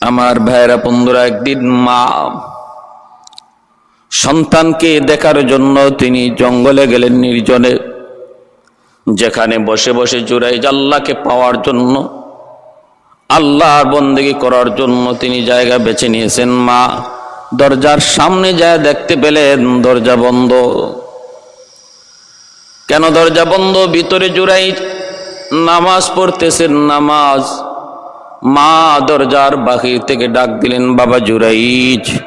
আমার ভাইয়েরা, বন্ধুরা, একদিন মা সন্তানকে দেখার জন্য তিনি জঙ্গলে গেলেন নির্জনে। যেখানে বসে বসে জুড়াই আল্লাহকে পাওয়ার জন্য, আল্লাহর বন্দেগী করার জন্য তিনি জায়গা বেছে নিয়েছেন। মা দরজার সামনে যায় দেখতে পেলেন দরজা বন্ধ। কেন দরজা বন্ধ? ভিতরে জুড়াই নামাজ পড়তেছেন, নামাজ মা দরজার বাহির থেকে ডাক দিলেন, বাবা জুরাইজ।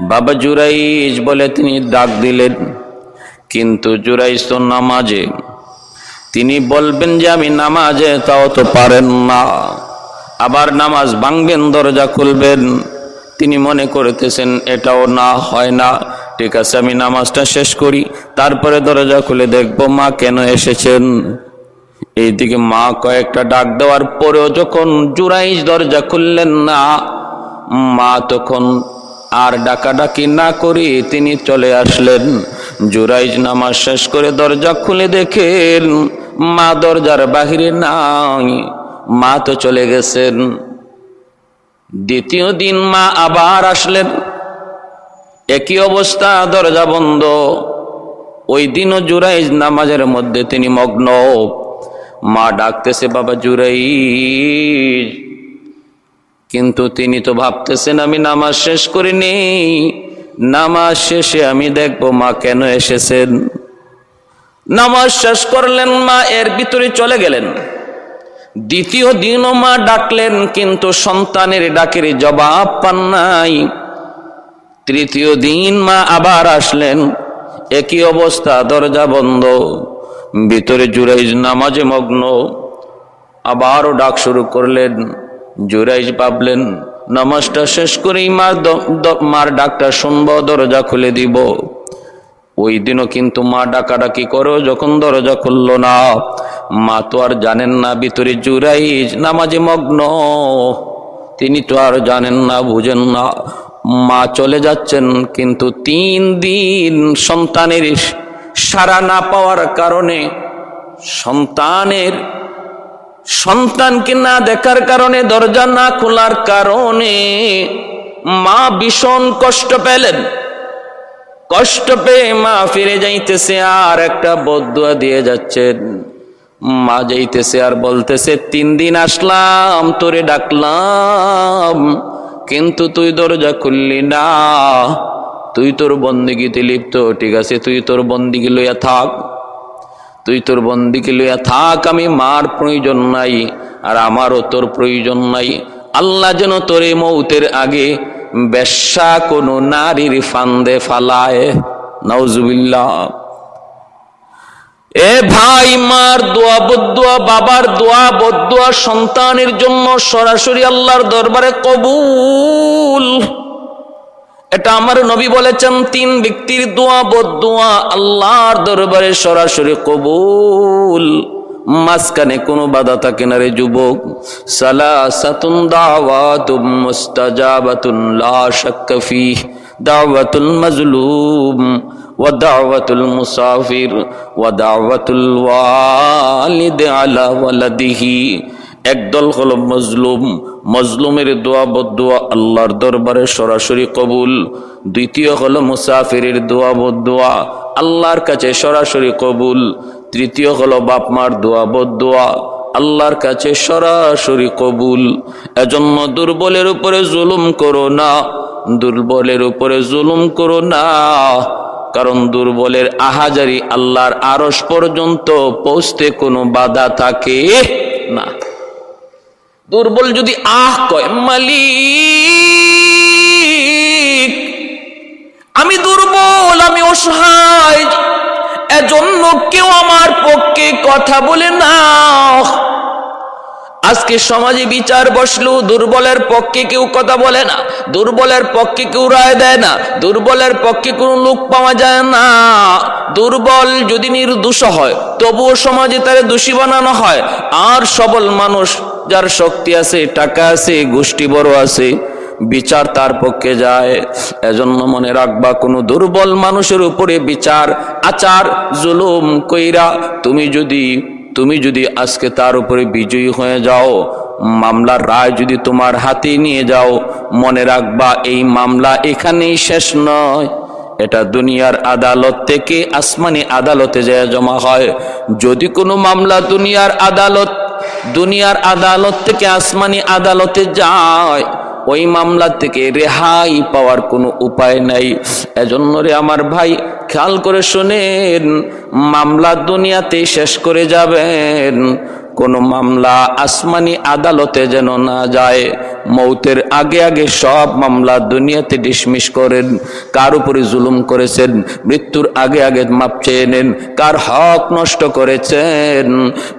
বাবা জুরাইজ, বলে তিনি ডাক দিলেন। কিন্তু জুরাইজ তো নামাজে। তিনি বলবেন যে, আমি নামাজে, তাও তো পারেন না। আবার নামাজ ভাঙবেন, দরজা খুলবেন। তিনি মনে করতেছেন, এটাও না, হয় না। ঠিক আছে, আমি নামাজটা শেষ করি, তারপরে দরজা খুলে দেখব মা কেন এসেছেন। এইদিকে মা কয়েকটা ডাক দেওয়ার পরেও যখন জুরাইজ দরজা খুললেন না, মা তখন আর ডাকাডাকি না করি তিনি চলে আসলেন। জুরাইজ নামাজ শেষ করে দরজা খুলে দেখেন মা দরজার বাহিরে নাই। মা তো চলে গেছেন। দ্বিতীয় দিন মা আবার আসলেন। একই অবস্থা, দরজা বন্ধ। ওই দিনও জুরাইজ নামাজের মধ্যে তিনি মগ্ন। মা ডাকতেছে, বাবা জুরাই কিন্তু তিনি তো ভাবতেছেন, আমি নামাজ শেষ করিনি। নামাজ শেষে আমি দেখব মা কেন এসেছেন। নামাজ শেষ করলেন মা, এর ভিতরে চলে গেলেন। দ্বিতীয় দিনও মা ডাকলেন, কিন্তু সন্তানের ডাকের জবাব পান নাই। তৃতীয় দিন মা আবার আসলেন। একই অবস্থা, দরজা বন্ধ। ভিতরে জুরাইজ নামাজে মগ্ন। আবারও ডাক শুরু করলেন, জুরাইজ ভাবলেন, নামাজটা শেষ করেই মার মার ডাকটা শুনব, দরজা খুলে দিব। ওই দিনও কিন্তু মা ডাকাডাকি করো, যখন দরজা খুললো না। মা তো আর জানেন না ভিতরে জুরাইজ নামাজে মগ্ন। তিনি তো আর জানেন না, বুঝেন না। মা চলে যাচ্ছেন, কিন্তু তিন দিন সন্তানের সারা না পাওয়ার কারণে সন্তানের, সন্তানকে না দেখার কারণে দরজা না খোলার কারণে মা ভীষণ কষ্ট পেলেন। কষ্ট পেয়ে মা ফিরে যাইতেছে আর একটা বদুয়া দিয়ে যাচ্ছেন। মা যাইতেছে আর বলতেছে, তিন দিন আসলাম, তোরে ডাকলাম, কিন্তু তুই দরজা খুললি না। তুই তোর বন্দিগিতে লিপ্ত, ঠিক আছে? তুই তোর বন্দিগি লইয়া থাক। তুই তোর বন্দিকে লইয়া থাক, আমি মার প্রয়োজন নাই, আর আমারও তোর প্রয়োজন নাই। আল্লাহ যেন তোর এই মৌতের আগে বেশ্যা কোনো নারীর ফান্দে ফালায়। নওজুবিল্লাহ এ ভাই, মার দোয়া বদুয়া বাবার দোয়া বদুয়া সন্তানের জন্য সরাসরি আল্লাহর দরবারে কবুল। এটা আমার নবী বলেছেন তিন ব্যক্তির দোয়া বদুয়া আল্লাহর দরবারে সরাসরি কবুল মাঝখানে কোনো বাধা থাকে না রে যুবক সালাসাতুন দাওয়াতুম মুস্তাজাবাতুন লা শাক্কা ফি দাওয়াতুল মাজলুম ওয়া দাওয়াতুল মুসাফির ওয়া দাওয়াতুল ওয়ালিদ আলা ওয়ালাদিহি একদল হলো মজলুম। মজলুমের দোয়া বদুয়া আল্লাহর দরবারে সরাসরি কবুল। দ্বিতীয় হলো মুসাফিরের দোয়া বদুয়া, আল্লাহর কাছে সরাসরি কবুল। তৃতীয় হলো বাপমার দোয়া বদুয়া, আল্লাহর কাছে সরাসরি কবুল। এজন্য দুর্বলের উপরে জুলুম করো না। দুর্বলের উপরে জুলুম করো না। কারণ দুর্বলের আহাজারি আল্লাহর আরস পর্যন্ত পৌঁছতে কোনো বাধা থাকে। দুর্বল যদি আহ কয়, মালিক, আমি দুর্বল, আমি অসহায়, এজন্য কেউ আমার পক্ষে কথা বলে না। আজকে সমাজে বিচার বসল দুর্বলের পক্ষে কেউ কথা বলে না, দুর্বলের পক্ষে কেউ রায় দেয় না, দুর্বলের পক্ষে কোনো লোক পাওয়া যায় না। দুর্বল যদি নির্দোষ হয়, তবুও সমাজে তারে দোষী বানানো হয়, আর সবল মানুষ যার শক্তি আছে, টাকা আছে, গোষ্ঠী বড় আছে, বিচার তার পক্ষে যায়। এজন্য মনে রাখবা, কোনো দুর্বল মানুষের উপরে বিচার, আচার, জুলুম কইরা তুমি যদি তুমি যদি আজকে তার উপরে বিজয়ী হয়ে যাও, মামলার রায় যদি তোমার হাতে নিয়ে যাও, মনে রাখবা এই মামলা এখানেই শেষ নয়। এটা দুনিয়ার আদালত থেকে আসমানি আদালতে যায় জমা হয়। যদি কোনো মামলা দুনিয়ার আদালত দুনিয়ার আদালত থেকে আসমানি আদালতে যায়। ওই মামলা থেকে রেহাই পাওয়ার কোনো উপায় নাই। এজন্য রে আমার ভাই, খেয়াল করে শোনেন, মামলা দুনিয়াতে শেষ করে যাবেন। কোনো মামলা আসমানি আদালতে যেন না যায়। মৌতের আগে আগে সব মামলা দুনিয়াতে ডিসমিস করেন। কার উপরে জুলুম করেছেন? মৃত্যুর আগে আগে মাপ চেয়ে নেন। কার হক নষ্ট করেছেন?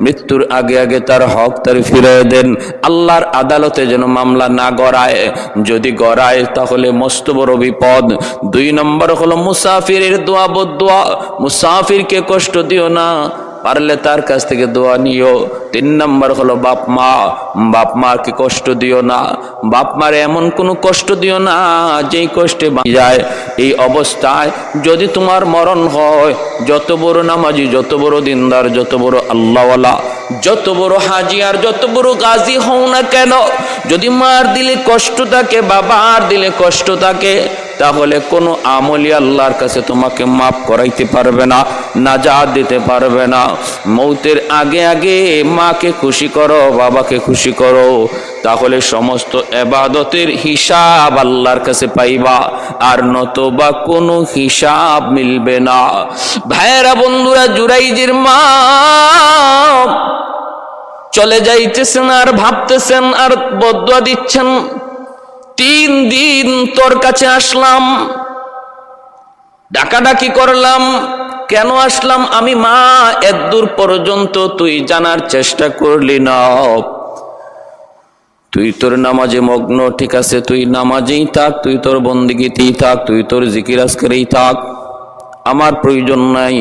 মৃত্যুর আগে আগে তার হক তার ফিরে দেন। আল্লাহর আদালতে যেন মামলা না গড়ায়। যদি গড়ায় তাহলে মস্ত বড় বিপদ। দুই নম্বর হলো মুসাফিরের দোয়া বদোয়া। মুসাফিরকে কষ্ট দিও না। পারলে তার কাছ থেকে দোয়া নিও। তিন নম্বর হলো বাপ মা বাপ মাকে কষ্ট দিও না? বাপ মার এমন কোনো কষ্ট দিও না, যেই কষ্টে যায়। এই অবস্থায় যদি তোমার মরণ হয়, যত বড় নামাজি, যত বড় দিনদার, যত বড় আল্লাহওয়ালা, যত বড় হাজি আর যত বড় গাজী হও না কেন? যদি মার দিলে কষ্ট থাকে, বাবার দিলে কষ্ট থাকে, তাহলে কোনো আমলি আল্লাহর কাছে তোমাকে মাফ করাইতে পারবে না নাজাদ দিতে পারবে না। মৌতের আগে আগে মাকে খুশি করো, বাবাকে খুশি করো, তাহলে সমস্ত এবাদতের হিসাব আল্লাহর কাছে পাইবা, আর নতবা কোনো হিসাব মিলবে না। ভাইয়েরা, বন্ধুরা, জুরাইজির মা চলে যাইতেছেন আর ভাবতেছেন, আর বদুয়া দিচ্ছেন। তিন দিন তোর কাছে আসলাম, ডাকাডাকি করলাম, কেন আসলাম আমি মা? এদূর পর্যন্ত তুই জানার চেষ্টা করলি না। তুই তোর নামাজে মগ্ন, ঠিক আছে, তুই নামাজেই থাক, তুই তোর বন্দিগিতেই থাক, তুই তোর জিকিরাজকারেই থাক। আমার প্রয়োজন নাই,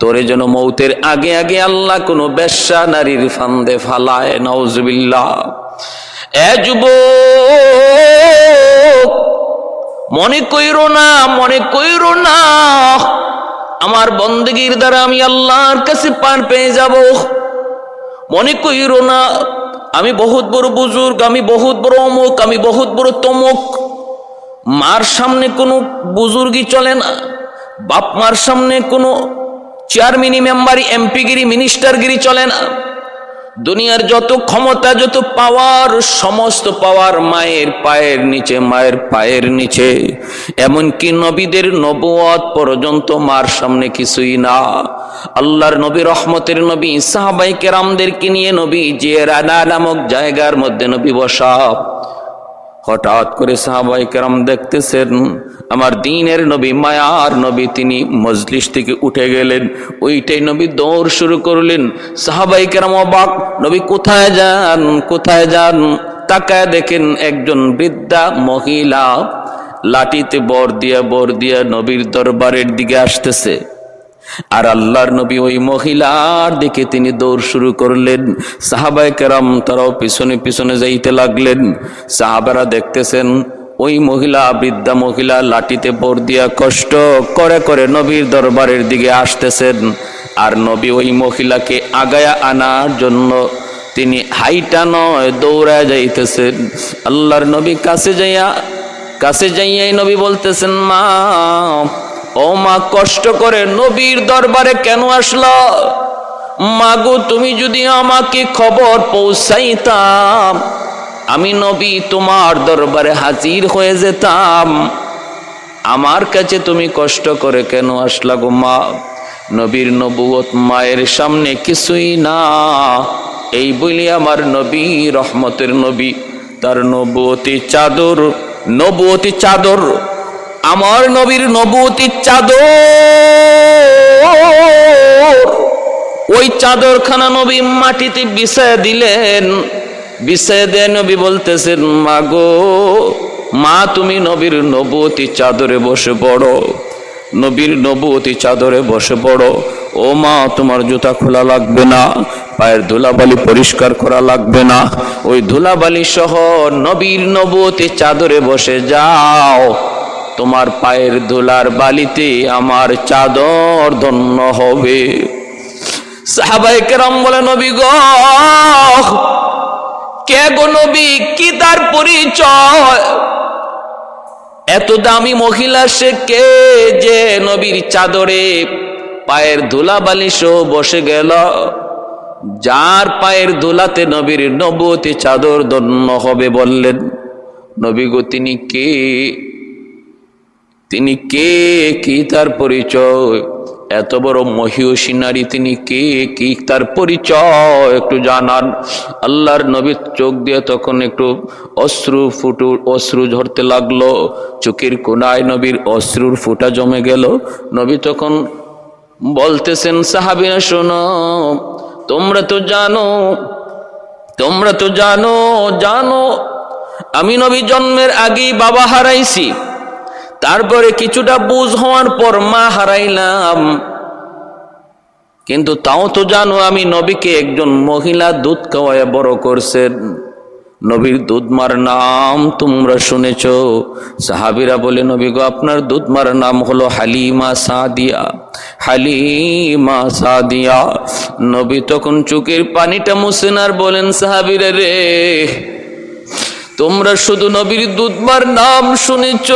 তোরে যেন মৌতের আগে আগে আল্লাহ কোনো বেশ্যা নারীর ফান্দে ফালায় নওজবিল্লা এ যুব মনে কইরো না, মনে কইরো না, আমার বন্দগির দ্বারা আমি আল্লাহর কাছে পার পেয়ে যাব। মনে কইরো না আমি বহুত বড় বুজুর্গ, আমি বহুত বড় অমুক, আমি বহুত বড় তমুক। মার সামনে কোনো বুজুর্গি চলে না। বাপ মার সামনে কোনো চেয়ারম্যানি মেম্বারি এমপিগিরি মিনিস্টারগিরি চলে না। দুনিয়ার যত ক্ষমতা, যত পাওয়ার, সমস্ত পাওয়ার মায়ের পায়ের নিচে, মায়ের পায়ের নিচে। এমনকি নবীদের নবুয়াত পর্যন্ত মার সামনে কিছুই না। আল্লাহর নবী, রহমতের নবী সাহাবাই কেরামদেরকে নিয়ে নবী যে রানা নামক জায়গার মধ্যে নবী বসা। হঠাৎ করে সাহাবাই কেরাম দেখতেছেন, আমার দিনের নবী, মায়ার নবী তিনি মজলিস থেকে উঠে গেলেন। ওইটাই নবী দৌড় শুরু করলেন। সাহাবাই কেরাম অবাক, নবী কোথায় যান? কোথায় যান? তাকায় দেখেন একজন বৃদ্ধা মহিলা লাঠিতে বর দিয়া বর দিয়া নবীর দরবারের দিকে আসতেছে। আর আল্লাহর নবী ওই মহিলার দিকে তিনি দৌড় শুরু করলেন। সাহাবায় কেরাম তারাও পিছনে পিছনে যাইতে লাগলেন। সাহাবারা দেখতেছেন ওই মহিলা, বৃদ্ধা মহিলা লাঠিতে পর দিয়া কষ্ট করে করে নবীর দরবারের দিকে আসতেছেন। আর নবী ওই মহিলাকে আগায়া আনার জন্য তিনি হাইটা নয়, দৌড়ায় যাইতেছেন। আল্লাহর নবী কাছে যাইয়া, কাছে যাইয়াই নবী বলতেছেন, মা ও মা, কষ্ট করে নবীর দরবারে কেন আসলো? মাগো তুমি যদি আমাকে খবর পৌঁছাইতাম, আমি নবী তোমার দরবারে হাজির হয়ে যেতাম। আমার কাছে তুমি কষ্ট করে কেন আসলা গো মা? নবীর নবুয়ত মায়ের সামনে কিছুই না। এই বলি আমার নবী রহমতের নবী, তার নবুয়তি চাদর নবুয়তি চাদর আমার নবীর নবুতি চাদর। ওই চাদরখানা নবী মাটিতে বিছায় দিলেন। বিছায় দিয়ে নবী বলতেছেন, মা গো, মা, তুমি নবীর নবুতি চাদরে বসে পড়ো। নবীর নবুতি চাদরে বসে পড়ো। ও মা, তোমার জুতা খোলা লাগবে না, পায়ের ধুলাবালি পরিষ্কার করা লাগবে না। ওই ধুলাবালি সহ নবীর নবুতি চাদরে বসে যাও। তোমার পায়ের ধুলার বালিতে আমার চাদর ধন্য হবে। সাহাবাই কেরাম বলে, নবী গ, কে গো নবী? কি তার পরিচয়? এত দামি মহিলা সে কে যে নবীর চাদরে পায়ের ধুলা বালিশও বসে গেল? যার পায়ের ধুলাতে নবীর নবতী চাদর দন্য হবে বললেন, নবী গো, তিনি কে? তিনি কে? কি তার পরিচয়? এত বড় মহিষী নারী তিনি কে? কি তার পরিচয়? একটু জানান। আল্লাহর নবীর চোখ দিয়ে তখন একটু অশ্রু ফুটু, অশ্রু ঝরতে লাগল। চোখের কোনায় নবীর অশ্রুর ফুটা জমে গেল। নবী তখন বলতেছেন সাহাবিনা শোনো, তোমরা তো জানো, তোমরা তো জানো জানো। আমি নবী জন্মের আগেই বাবা হারাইছি। তারপরে কিছুটা বুঝ হওয়ার পর মা হারাইলাম। কিন্তু তাও তো জানো আমি নবীকে একজন মহিলা দুধ খাওয়ায় বড় করছেন নবীর দুধমার নাম তোমরা শুনেছ। সাহাবিরা বলে, নবী গো, আপনার দুধমার নাম হলো হালিমা সাদিয়া। হালিমা সাদিয়া। নবী তখন চুকের পানিটা মুছেন আর বলেন, সাহাবিরা রে তোমরা শুধু নবীর দুধমার নাম শুনেছ,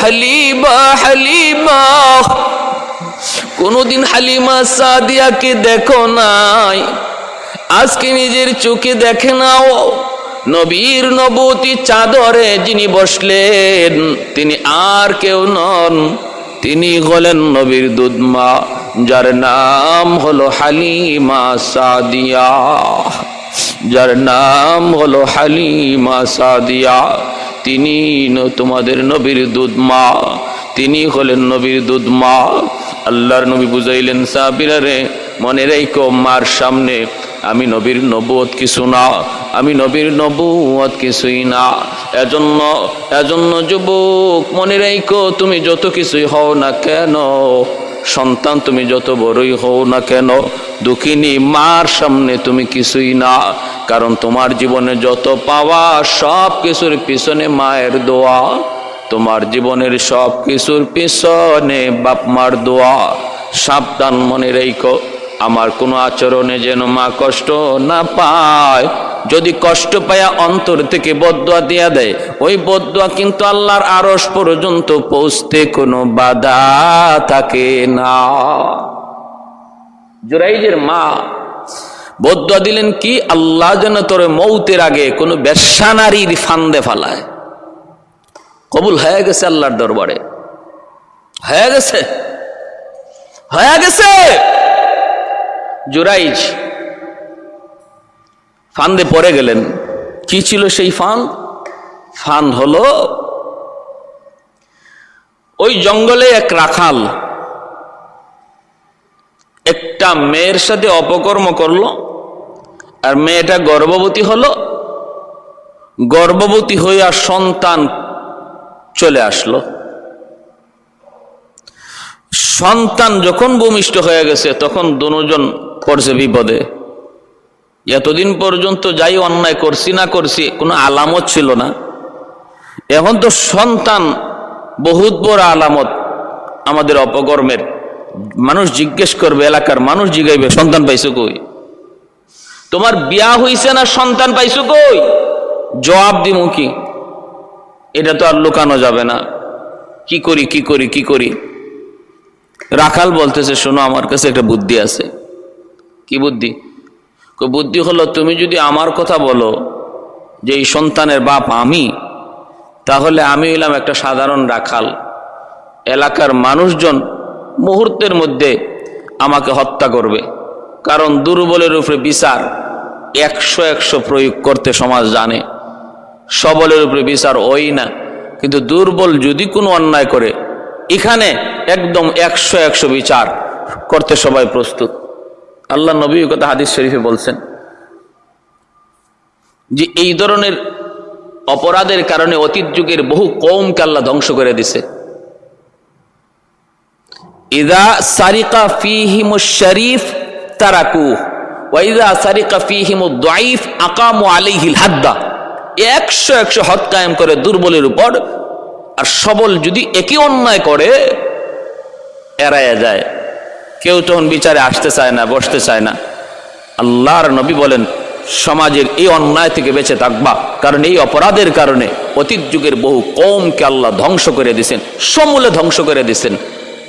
হালিমা হালিমা। কোনদিন হালিমা সাদিয়াকে দেখো নাই। আজকে নিজের চোখে দেখে নাও, নবীর নবতী চাদরে যিনি বসলেন, তিনি আর কেউ নন। তিনি হলেন নবীর দুধমা, যার নাম হলো হালিমা সাদিয়া। যার নাম হলো হালিমা সাদিয়া। তিনি তোমাদের নবীর দুধমা। তিনি হলেন নবীর দুধমা। আল্লাহর নবী বুঝাইলেন সাবিরা রে মনে রেখো, মার সামনে আমি নবীর নবুয়ত কিছু না। আমি নবীর নবুয়ত কিছুই না। এজন্য এজন্য যুবক, মনে রেখো, তুমি যত কিছুই হও না কেন সন্তান তুমি যত বড়ই হও না কেন, দুঃখিনী, মার সামনে তুমি কিছুই না। কারণ তোমার জীবনে যত পাওয়া, সব কিছুর পিছনে মায়ের দোয়া। তোমার জীবনের সব কিছুর পিছনে বাপ মার দোয়া। সাবধান মনে রেখো, আমার কোনো আচরণে যেন মা কষ্ট না পায়। যদি কষ্ট পায়া অন্তর থেকে বদুয়া দিয়া দেয়, ওই বদুয়া কিন্তু আল্লাহর আরস পর্যন্ত পৌঁছতে কোনো বাধা থাকে না। জুরাইজের মা বদুয়া দিলেন কি? আল্লাহ যেন তোর মৌতের আগে কোনো ব্যবসা নারীর ফান্দে ফালায়। কবুল হয়ে গেছে আল্লাহর দরবারে। হয়ে গেছে? হয়ে গেছে? জুরাইজ ফান্দে পড়ে গেলেন। কি ছিল সেই ফান ফান হলো ওই জঙ্গলে এক রাখাল। একটা মেয়ের সাথে অপকর্ম করল, আর মেয়েটা গর্ভবতী হলো। গর্ভবতী হইয়া সন্তান চলে আসলো। সন্তান যখন ভূমিষ্ঠ হয়ে গেছে, তখন দুজন পড়ছে বিপদে। এতদিন পর্যন্ত যাই অন্যায় করছি না করছি, কোনো আলামত ছিল না। এখন তো সন্তান বহুত বড় আলামত আমাদের অপকর্মের। মানুষ জিজ্ঞেস করবে, এলাকার মানুষ জিগাইবে, সন্তান পাইছো কই? তোমার বিয়া হইছে না সন্তান পাইছো কই? জবাব দিমু কি? এটা তো আর লুকানো যাবে না। কি করি কি করি কি করি? রাখাল বলতেছে, শোনো, আমার কাছে একটা বুদ্ধি আছে। কি বুদ্ধি? বুদ্ধি হলো তুমি যদি আমার কথা বলো যে এই সন্তানের বাপ আমি, তাহলে আমি হইলাম একটা সাধারণ রাখাল। এলাকার মানুষজন মুহূর্তের মধ্যে আমাকে হত্যা করবে। কারণ দুর্বলের উপরে বিচার একশো একশো প্রয়োগ করতে সমাজ জানে। সবলের উপরে বিচার ওই না। কিন্তু দুর্বল যদি কোনো অন্যায় করে, এখানে একদম একশো একশো বিচার করতে সবাই প্রস্তুত। আল্লাহ নবী কথা হাদিস শরীফে বলছেন যে এই ধরনের অপরাধের কারণে অতীত যুগের বহু কৌমকে আল্লাহ ধ্বংস করে দিছে। ইদা সারিকা ফিহিম শরীফ তারাকু ওয়াইদা সারিকা ফিহিম দাইফ আকামু আলাইহিল হাদ্দা, একশো একশো হদ কায়েম করে দুর্বলের উপর, আর সবল যদি একই অন্যায় করে, এড়াইয়া যায়। কেউ তখন বিচারে আসতে চায় না, বসতে চায় না। আল্লাহর নবী বলেন, সমাজের এই অন্যায় থেকে বেঁচে থাকবা। কারণ এই অপরাধের কারণে অতীত যুগের বহু কমকে আল্লাহ ধ্বংস করে দিছেন, সমূলে ধ্বংস করে দিছেন।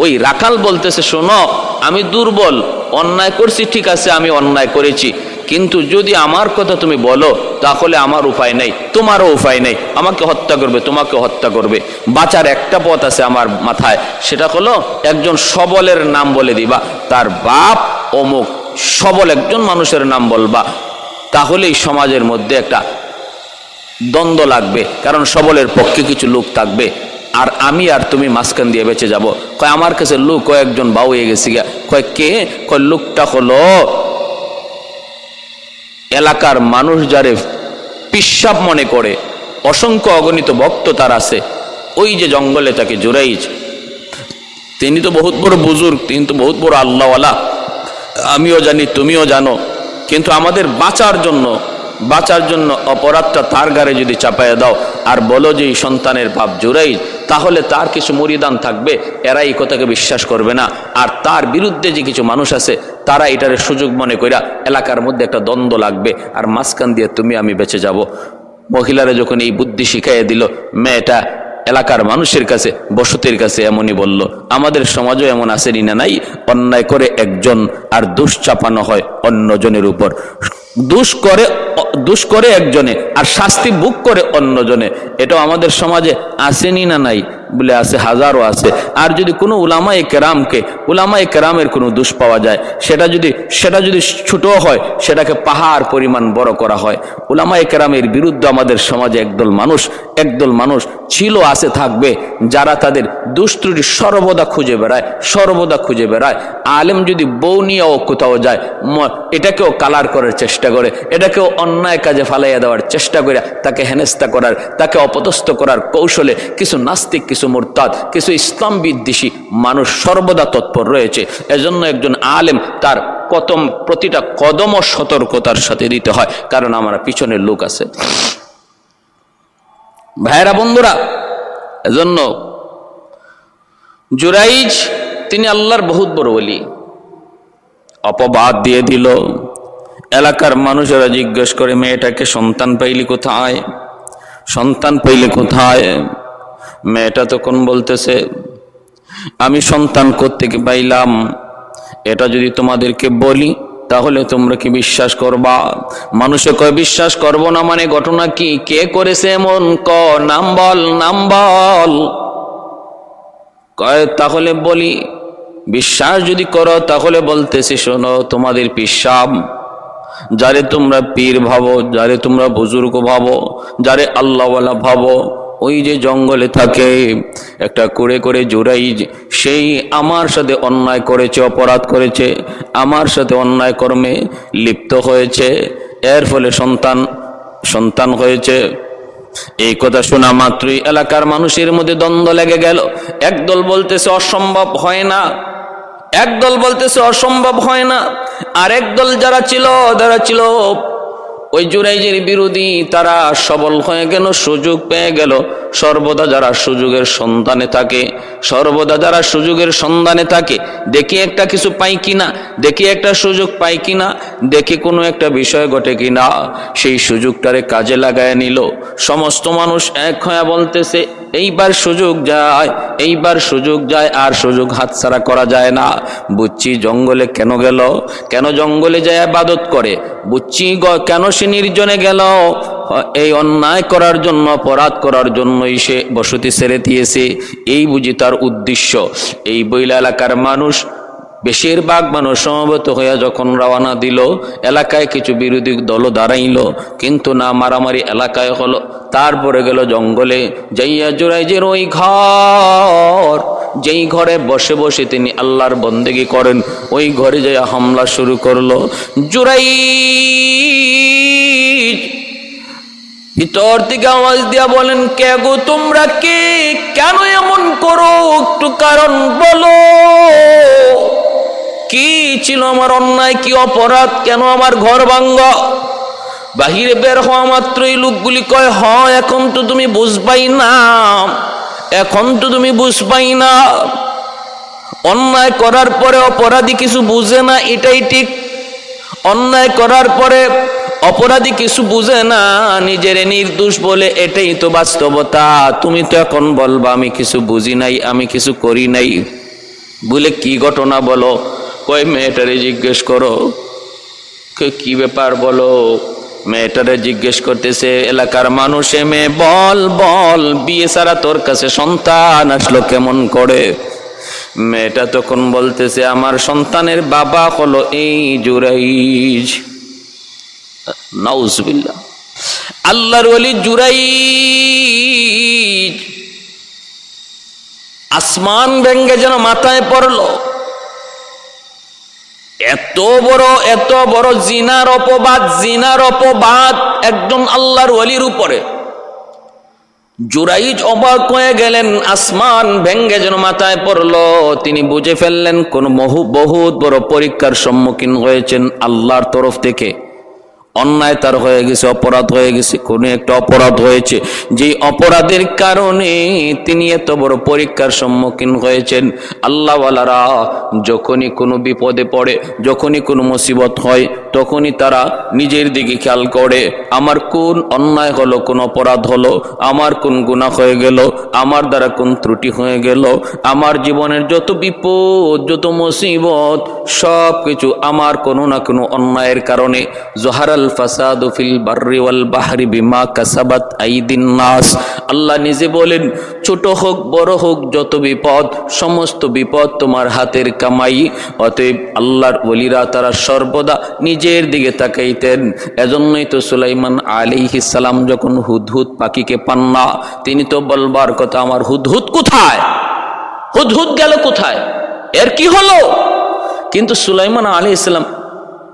ওই রাখাল বলতেছে, শোনো, আমি দুর্বল, অন্যায় করছি, ঠিক আছে, আমি অন্যায় করেছি। কিন্তু যদি আমার কথা তুমি বলো, তাহলে আমার উপায় নেই, তোমারও উপায় নেই, আমাকে হত্যা করবে, তোমাকে হত্যা করবে। বাঁচার একটা পথ আছে আমার মাথায়, সেটা হলো একজন সবলের নাম বলে দিবা, তার বাপ অমুক সবল একজন মানুষের নাম বলবা। তাহলেই সমাজের মধ্যে একটা দ্বন্দ্ব লাগবে, কারণ সবলের পক্ষে কিছু লোক থাকবে। আর আমি আর তুমি মাঝখান দিয়ে বেঁচে যাব। কয়, আমার কাছে লোক কয়েকজন বাউ গেছি গা কয়, কে? কয়, লোকটা হলো এলাকার মানুষ যারে পিসাব মনে করে, অসংখ্য অগণিত ভক্ত তার আছে, ওই যে জঙ্গলে তাকে জোরাইছে। তিনি তো বহুত বড় বুজুর্গ, তিনি তো বহুত বড় আল্লাহওয়ালা। আমিও জানি, তুমিও জানো, কিন্তু আমাদের বাঁচার জন্য বাঁচার জন্য অপরাধটা তার গাড়ে যদি চাপাইয়া দাও, আর বলো যে এই সন্তানের পাপ জোরাই তাহলে তার কিছু মরিদান থাকবে এরা এই কথাকে বিশ্বাস করবে না। আর তার বিরুদ্ধে যে কিছু মানুষ আছে, তারা এটার সুযোগ মনে করিয়া এলাকার মধ্যে একটা দ্বন্দ্ব লাগবে, আর মাঝখান দিয়ে তুমি আমি বেঁচে যাব। মহিলারা যখন এই বুদ্ধি শিখাইয়া দিল, মেয়েটা এলাকার মানুষের কাছে, বসতির কাছে এমনই বলল, আমাদের সমাজও এমন আসেনি না নাই? অন্যায় করে একজন, আর দুষ চাপানো হয় অন্যজনের উপর। দুষ করে দুষ করে একজনে আর শাস্তি বুক করে অন্যজনে। এটাও আমাদের সমাজে আসেনি না নাই? বলে আছে হাজারও আছে। আর যদি কোনো উলামাই কেরামকে উলামাই কেরামের কোনো দুষ পাওয়া যায়, সেটা যদি সেটা যদি ছোট হয়, সেটাকে পাহাড় পরিমাণ বড় করা হয়। উলামাই কেরামের বিরুদ্ধে আমাদের সমাজে একদল মানুষ একদল মানুষ ছিল, আছে, থাকবে, যারা তাদের দুষ্ত্রুটি সর্বদা খুঁজে বেড়ায়, সর্বদা খুঁজে বেড়ায়। আলেম যদি বউ নিয়েও কোথাও যায় এটাকেও কালার করার চেষ্টা করে, এটাকেও অন্যায় কাজে ফালাইয়া দেওয়ার চেষ্টা করে, তাকে হেনেস্তা করার, তাকে অপদস্থ করার কৌশলে কিছু নাস্তিক, কিছু মোরতাদ, কিছু ইসলাম বিদ্বেষী মানুষ সর্বদা তৎপর রয়েছে। এজন্য একজন আলেম তার কতম প্রতিটা কদম সতর্কতার সাথে দিতে হয়, কারণ আমার পিছনের লোক আছে। ভাইরা বন্ধুরা, এজন্য জুরাইজ তিনি আল্লাহর বহুত বড় বলি অপবাদ দিয়ে দিল। এলাকার মানুষেরা জিজ্ঞেস করে, মেয়েটাকে সন্তান পাইলি কোথায়? সন্তান পাইলে কোথায়? মেয়েটা তখন বলতেছে, আমি সন্তান কোত্থেকে পাইলাম। এটা যদি তোমাদেরকে বলি, তাহলে তোমরা কি বিশ্বাস করবা? মানুষে কয়, বিশ্বাস করব না মানে ঘটনা কি? কে করেছে এমন? ক, নাম বল নাম বল। কয়, তাহলে বলি, বিশ্বাস যদি করো, তাহলে বলতেছি, শোনো, তোমাদের পিসাব, যারে তোমরা পীর ভাবো, যারে তোমরা বুজুর্গ ভাবো, যারে আল্লাহওয়ালা ভাবো ওই যে জঙ্গলে থাকে, একটা করে করে জোড়াই সেই আমার সাথে অন্যায় করেছে, অপরাধ করেছে, আমার সাথে অন্যায় কর্মে লিপ্ত হয়েছে, এর ফলে সন্তান সন্তান হয়েছে। এই কথা শোনা মাত্রই এলাকার মানুষের মধ্যে দ্বন্দ্ব লেগে গেল। একদল বলতেছে অসম্ভব হয় না, একদল বলতেছে অসম্ভব হয় না আর একদল যারা ছিল যারা ছিল ওই জুরাইজের বিরোধী তারা সবল হয়ে গেল, সুযোগ পেয়ে গেল। সর্বদা যারা সুযোগের সন্ধানে থাকে, সর্বদা যারা সুযোগের সন্ধানে থাকে, দেখি একটা কিছু পাই কিনা, দেখি একটা সুযোগ পাই কিনা, দেখি কোনো একটা বিষয় ঘটে কিনা। সেই সুযোগটারে কাজে লাগায় নিল। সমস্ত মানুষ এক হয়ে বলতেছে এইবার সুযোগ যায়, এইবার সুযোগ যায়, আর সুযোগ হাতছাড়া করা যায় না। বুচ্চি জঙ্গলে কেন গেল? কেন জঙ্গলে যায় আবাদত করে? বুচ্চি কেন সে নির্জনে গেল? এই অন্যায় করার জন্য, অপরাধ করার জন্যই সে বসতি ছেড়ে দিয়েছে। এই বুঝি তার উদ্দেশ্য। এই বইলা এলাকার মানুষ বেশিরভাগ মানুষ সমবেত হইয়া যখন রওনা দিল, এলাকায় কিছু বিরোধী দল দাঁড়াইল, কিন্তু না মারামারি এলাকায় হলো। তারপরে গেল জঙ্গলে, যাইয়া জোরাইজের ওই ঘর, যেই ঘরে বসে বসে তিনি আল্লাহর বন্দেগি করেন, ওই ঘরে যাইয়া হামলা শুরু করল। জুরাই ভিতর থেকে আওয়াজ দিয়া বলেন, কে গো তোমরা কে? কেন এমন করো? একটু কারণ বলো। কি ছিল আমার অন্যায়, কি অপরাধ, কেন আমার ঘর ভাঙ্গ? বাহিরে বের হওয়া মাত্র এই লোকগুলি কয়, হ, এখন তো তুমি বুঝবাই না, এখন তো তুমি বুঝবাই না। অন্যায় করার পরে অপরাধী কিছু বুঝে না, এটাই ঠিক। অন্যায় করার পরে অপরাধী কিছু বুঝে না, নিজের নির্দোষ বলে এটাই তো বাস্তবতা। তুমি তো এখন বলবা, আমি কিছু বুঝি নাই, আমি কিছু করি নাই। বলে কি ঘটনা বলো? কই মেয়েটারে জিজ্ঞেস করো? কি ব্যাপার বলো? মেয়েটারে জিজ্ঞেস করতেছে, এলাকার মানুষে মেয়ে, বল বল, বিয়ে সারা তোর কাছে সন্তান আসলো কেমন করে? মেয়েটা তখন বলতেছে, আমার সন্তানের বাবা হলো এই জুরাইজ। নাউজবিল্লা আল্লাহর ওলি জুরাই আসমান ভেঙ্গে যেন মাথায় পড়ল। এত বড় এত বড় জিনার অপবাদ জিনার অপবাদ একদম আল্লাহর ওলির উপরে। জুরাইজ অবাক হয়ে গেলেন, আসমান ভেঙ্গে যেন মাথায় পড়ল। তিনি বুঝে ফেললেন, কোন বহু, বহুত বড় পরীক্ষার সম্মুখীন হয়েছেন আল্লাহর তরফ থেকে। অন্যায় তার হয়ে গেছে, অপরাধ হয়ে গেছে, কোনো একটা অপরাধ হয়েছে। যে অপরাধের কারণে তিনি এত বড় পরীক্ষার সম্মুখীন হয়েছেন। আল্লাহওয়ালারা যখনই কোনো বিপদে পড়ে, যখনই কোনো মুসিবত হয়, তখনই তারা নিজের দিকে খেয়াল করে, আমার কোন অন্যায় হলো, কোন অপরাধ হলো, আমার কোন গুণা হয়ে গেল, আমার দ্বারা কোন ত্রুটি হয়ে গেল, আমার জীবনের যত বিপদ, যত মুসিবত সব কিছু আমার কোনো না কোনো অন্যায়ের কারণে। জহারাল নাস আল্লাহ নিজে বলেন, ছোট হোক, বড় হোক, যত বিপদ, সমস্ত বিপদ তোমার হাতের কামাই। অতএব আল্লাহর ওলিরা তারা সর্বদা নিজের দিকে তাকাইতেন। এজন্যই তো সুলাইমান সালাম যখন হুদহুদ পাখিকে পান না, তিনি তো বলবার কথা, আমার হুদহুদ কোথায়? হুদহুদ গেল কোথায়? এর কি হলো? কিন্তু সুলাইমান আলী ইসলাম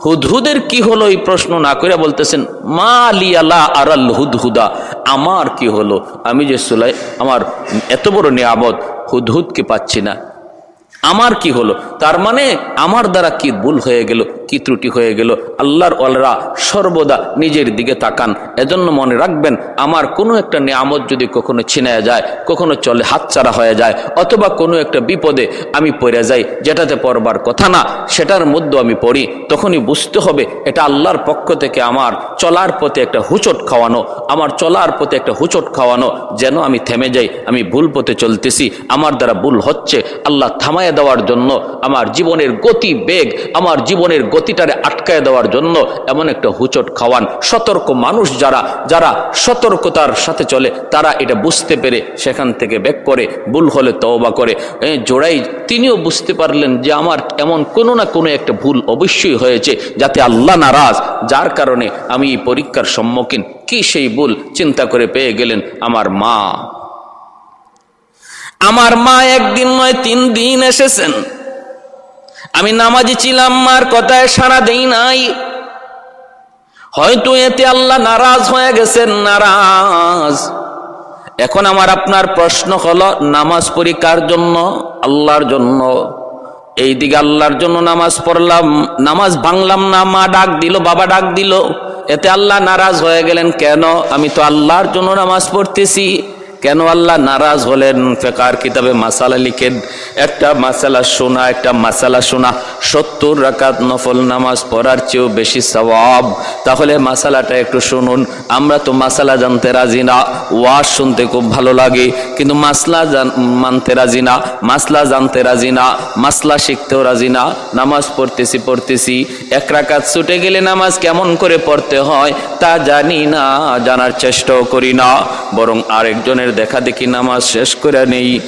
হুদহুদের কি হলো এই প্রশ্ন না করে বলতেছেন, মা লিয়ালা আরাল হুদহুদা। আমার কি হলো? আমি যে সুলাই, আমার এত বড় নিয়ামত হুদহুদকে পাচ্ছি না। আমার কি হলো? তার মানে আমার দ্বারা কি ভুল হয়ে গেল, কি ত্রুটি হয়ে গেল? আল্লাহর অলরা সর্বদা নিজের দিকে তাকান। এজন্য মনে রাখবেন, আমার কোনো একটা নিয়ামত যদি কখনো ছিনায় যায়, কখনো চলে হাতছাড়া হয়ে যায়, অথবা কোনো একটা বিপদে আমি পড়ে যাই, যেটাতে পড়বার কথা না, সেটার মধ্যে আমি পড়ি, তখনই বুঝতে হবে এটা আল্লাহর পক্ষ থেকে আমার চলার পথে একটা হুচট খাওয়ানো, আমার চলার পথে একটা হুচট খাওয়ানো, যেন আমি থেমে যাই, আমি ভুল পথে চলতেছি, আমার দ্বারা ভুল হচ্ছে, আল্লাহ থামায় দেওয়ার জন্য, আমার জীবনের গতি বেগ, আমার জীবনের গতিটারে আটকায় দেওয়ার জন্য এমন একটা হুচট খাওয়ান। সতর্ক মানুষ যারা যারা সতর্কতার সাথে চলে, তারা এটা বুঝতে পেরে সেখান থেকে ব্যাক করে, ভুল হলে তওবা করে। জোড়াই, তিনিও বুঝতে পারলেন যে আমার এমন কোনো না কোনো একটা ভুল অবশ্যই হয়েছে, যাতে আল্লাহ নারাজ। যার কারণে আমি এই পরীক্ষার সম্মুখীন। কি সেই ভুল? চিন্তা করে পেয়ে গেলেন আমার মা। আমার মা একদিন নয়, তিন দিন এসেছেন। আমি নামাজি ছিলাম, মার কথায় সারা দেই নাই। হয়তো এতে আল্লাহ নারাজ হয়ে গেছেন, নারাজ। এখন আমার আপনার প্রশ্ন হলো, নামাজ পড়ি কার জন্য? আল্লাহর জন্য। এইদিকে আল্লাহর জন্য নামাজ পড়লাম, নামাজ ভাঙলাম না, মা ডাক দিল, বাবা ডাক দিল। এতে আল্লাহ নারাজ হয়ে গেলেন কেন? আমি তো আল্লাহর জন্য নামাজ পড়তেছি। কেন আল্লাহ নারাজ হলেন? ফেকার কিতাবে মাসালা লিখেন, একটা মাসালা শোনা, একটা মাসালা শোনা, সত্তর রাকাত নফল নামাজ পড়ার চেয়েও বেশি সবাব তাহলে মাসালাটা একটু শুনুন, আমরা তো মাসালা জানতে রাজি না, ওয়াজ শুনতে খুব ভালো লাগে, কিন্তু মাসলা মানতে রাজি না, মাসলা জানতে রাজি না, মাসলা শিখতেও রাজি না, নামাজ পড়তেছি পড়তেছি, এক রাকাত ছুটে গেলে নামাজ কেমন করে পড়তে হয় তা জানি না, জানার চেষ্টাও করি না, বরং আরেকজনের দেখা দেখি নামাজ শেষ করে নেই।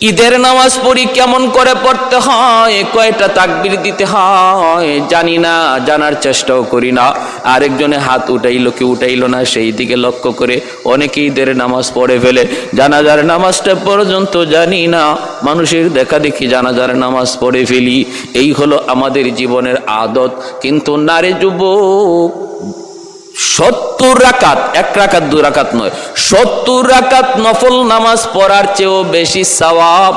ঈদের নামাজ পড়ি কেমন করে পড়তে হয়? কয়টা তাকবির দিতে হয়? জানি না, জানার চেষ্টাও করি না। আরেকজনে হাত উঠাইলো কি উঠাইলো না, সেই দিকে লক্ষ্য করে অনেকে ঈদের নামাজ পড়ে ফেলে। জানাজার নামাজটা পর্যন্ত জানি না। মানুষের দেখা দেখি জানাজার নামাজ পড়ে ফেলি। এই হলো আমাদের জীবনের আদত। কিন্তু নারী যুবক সত্তর রাকাত, এক রাকাত, দু রাকাত নয়, সত্তর রাকাত নফল নামাজ পড়ার চেয়েও বেশি সওয়াব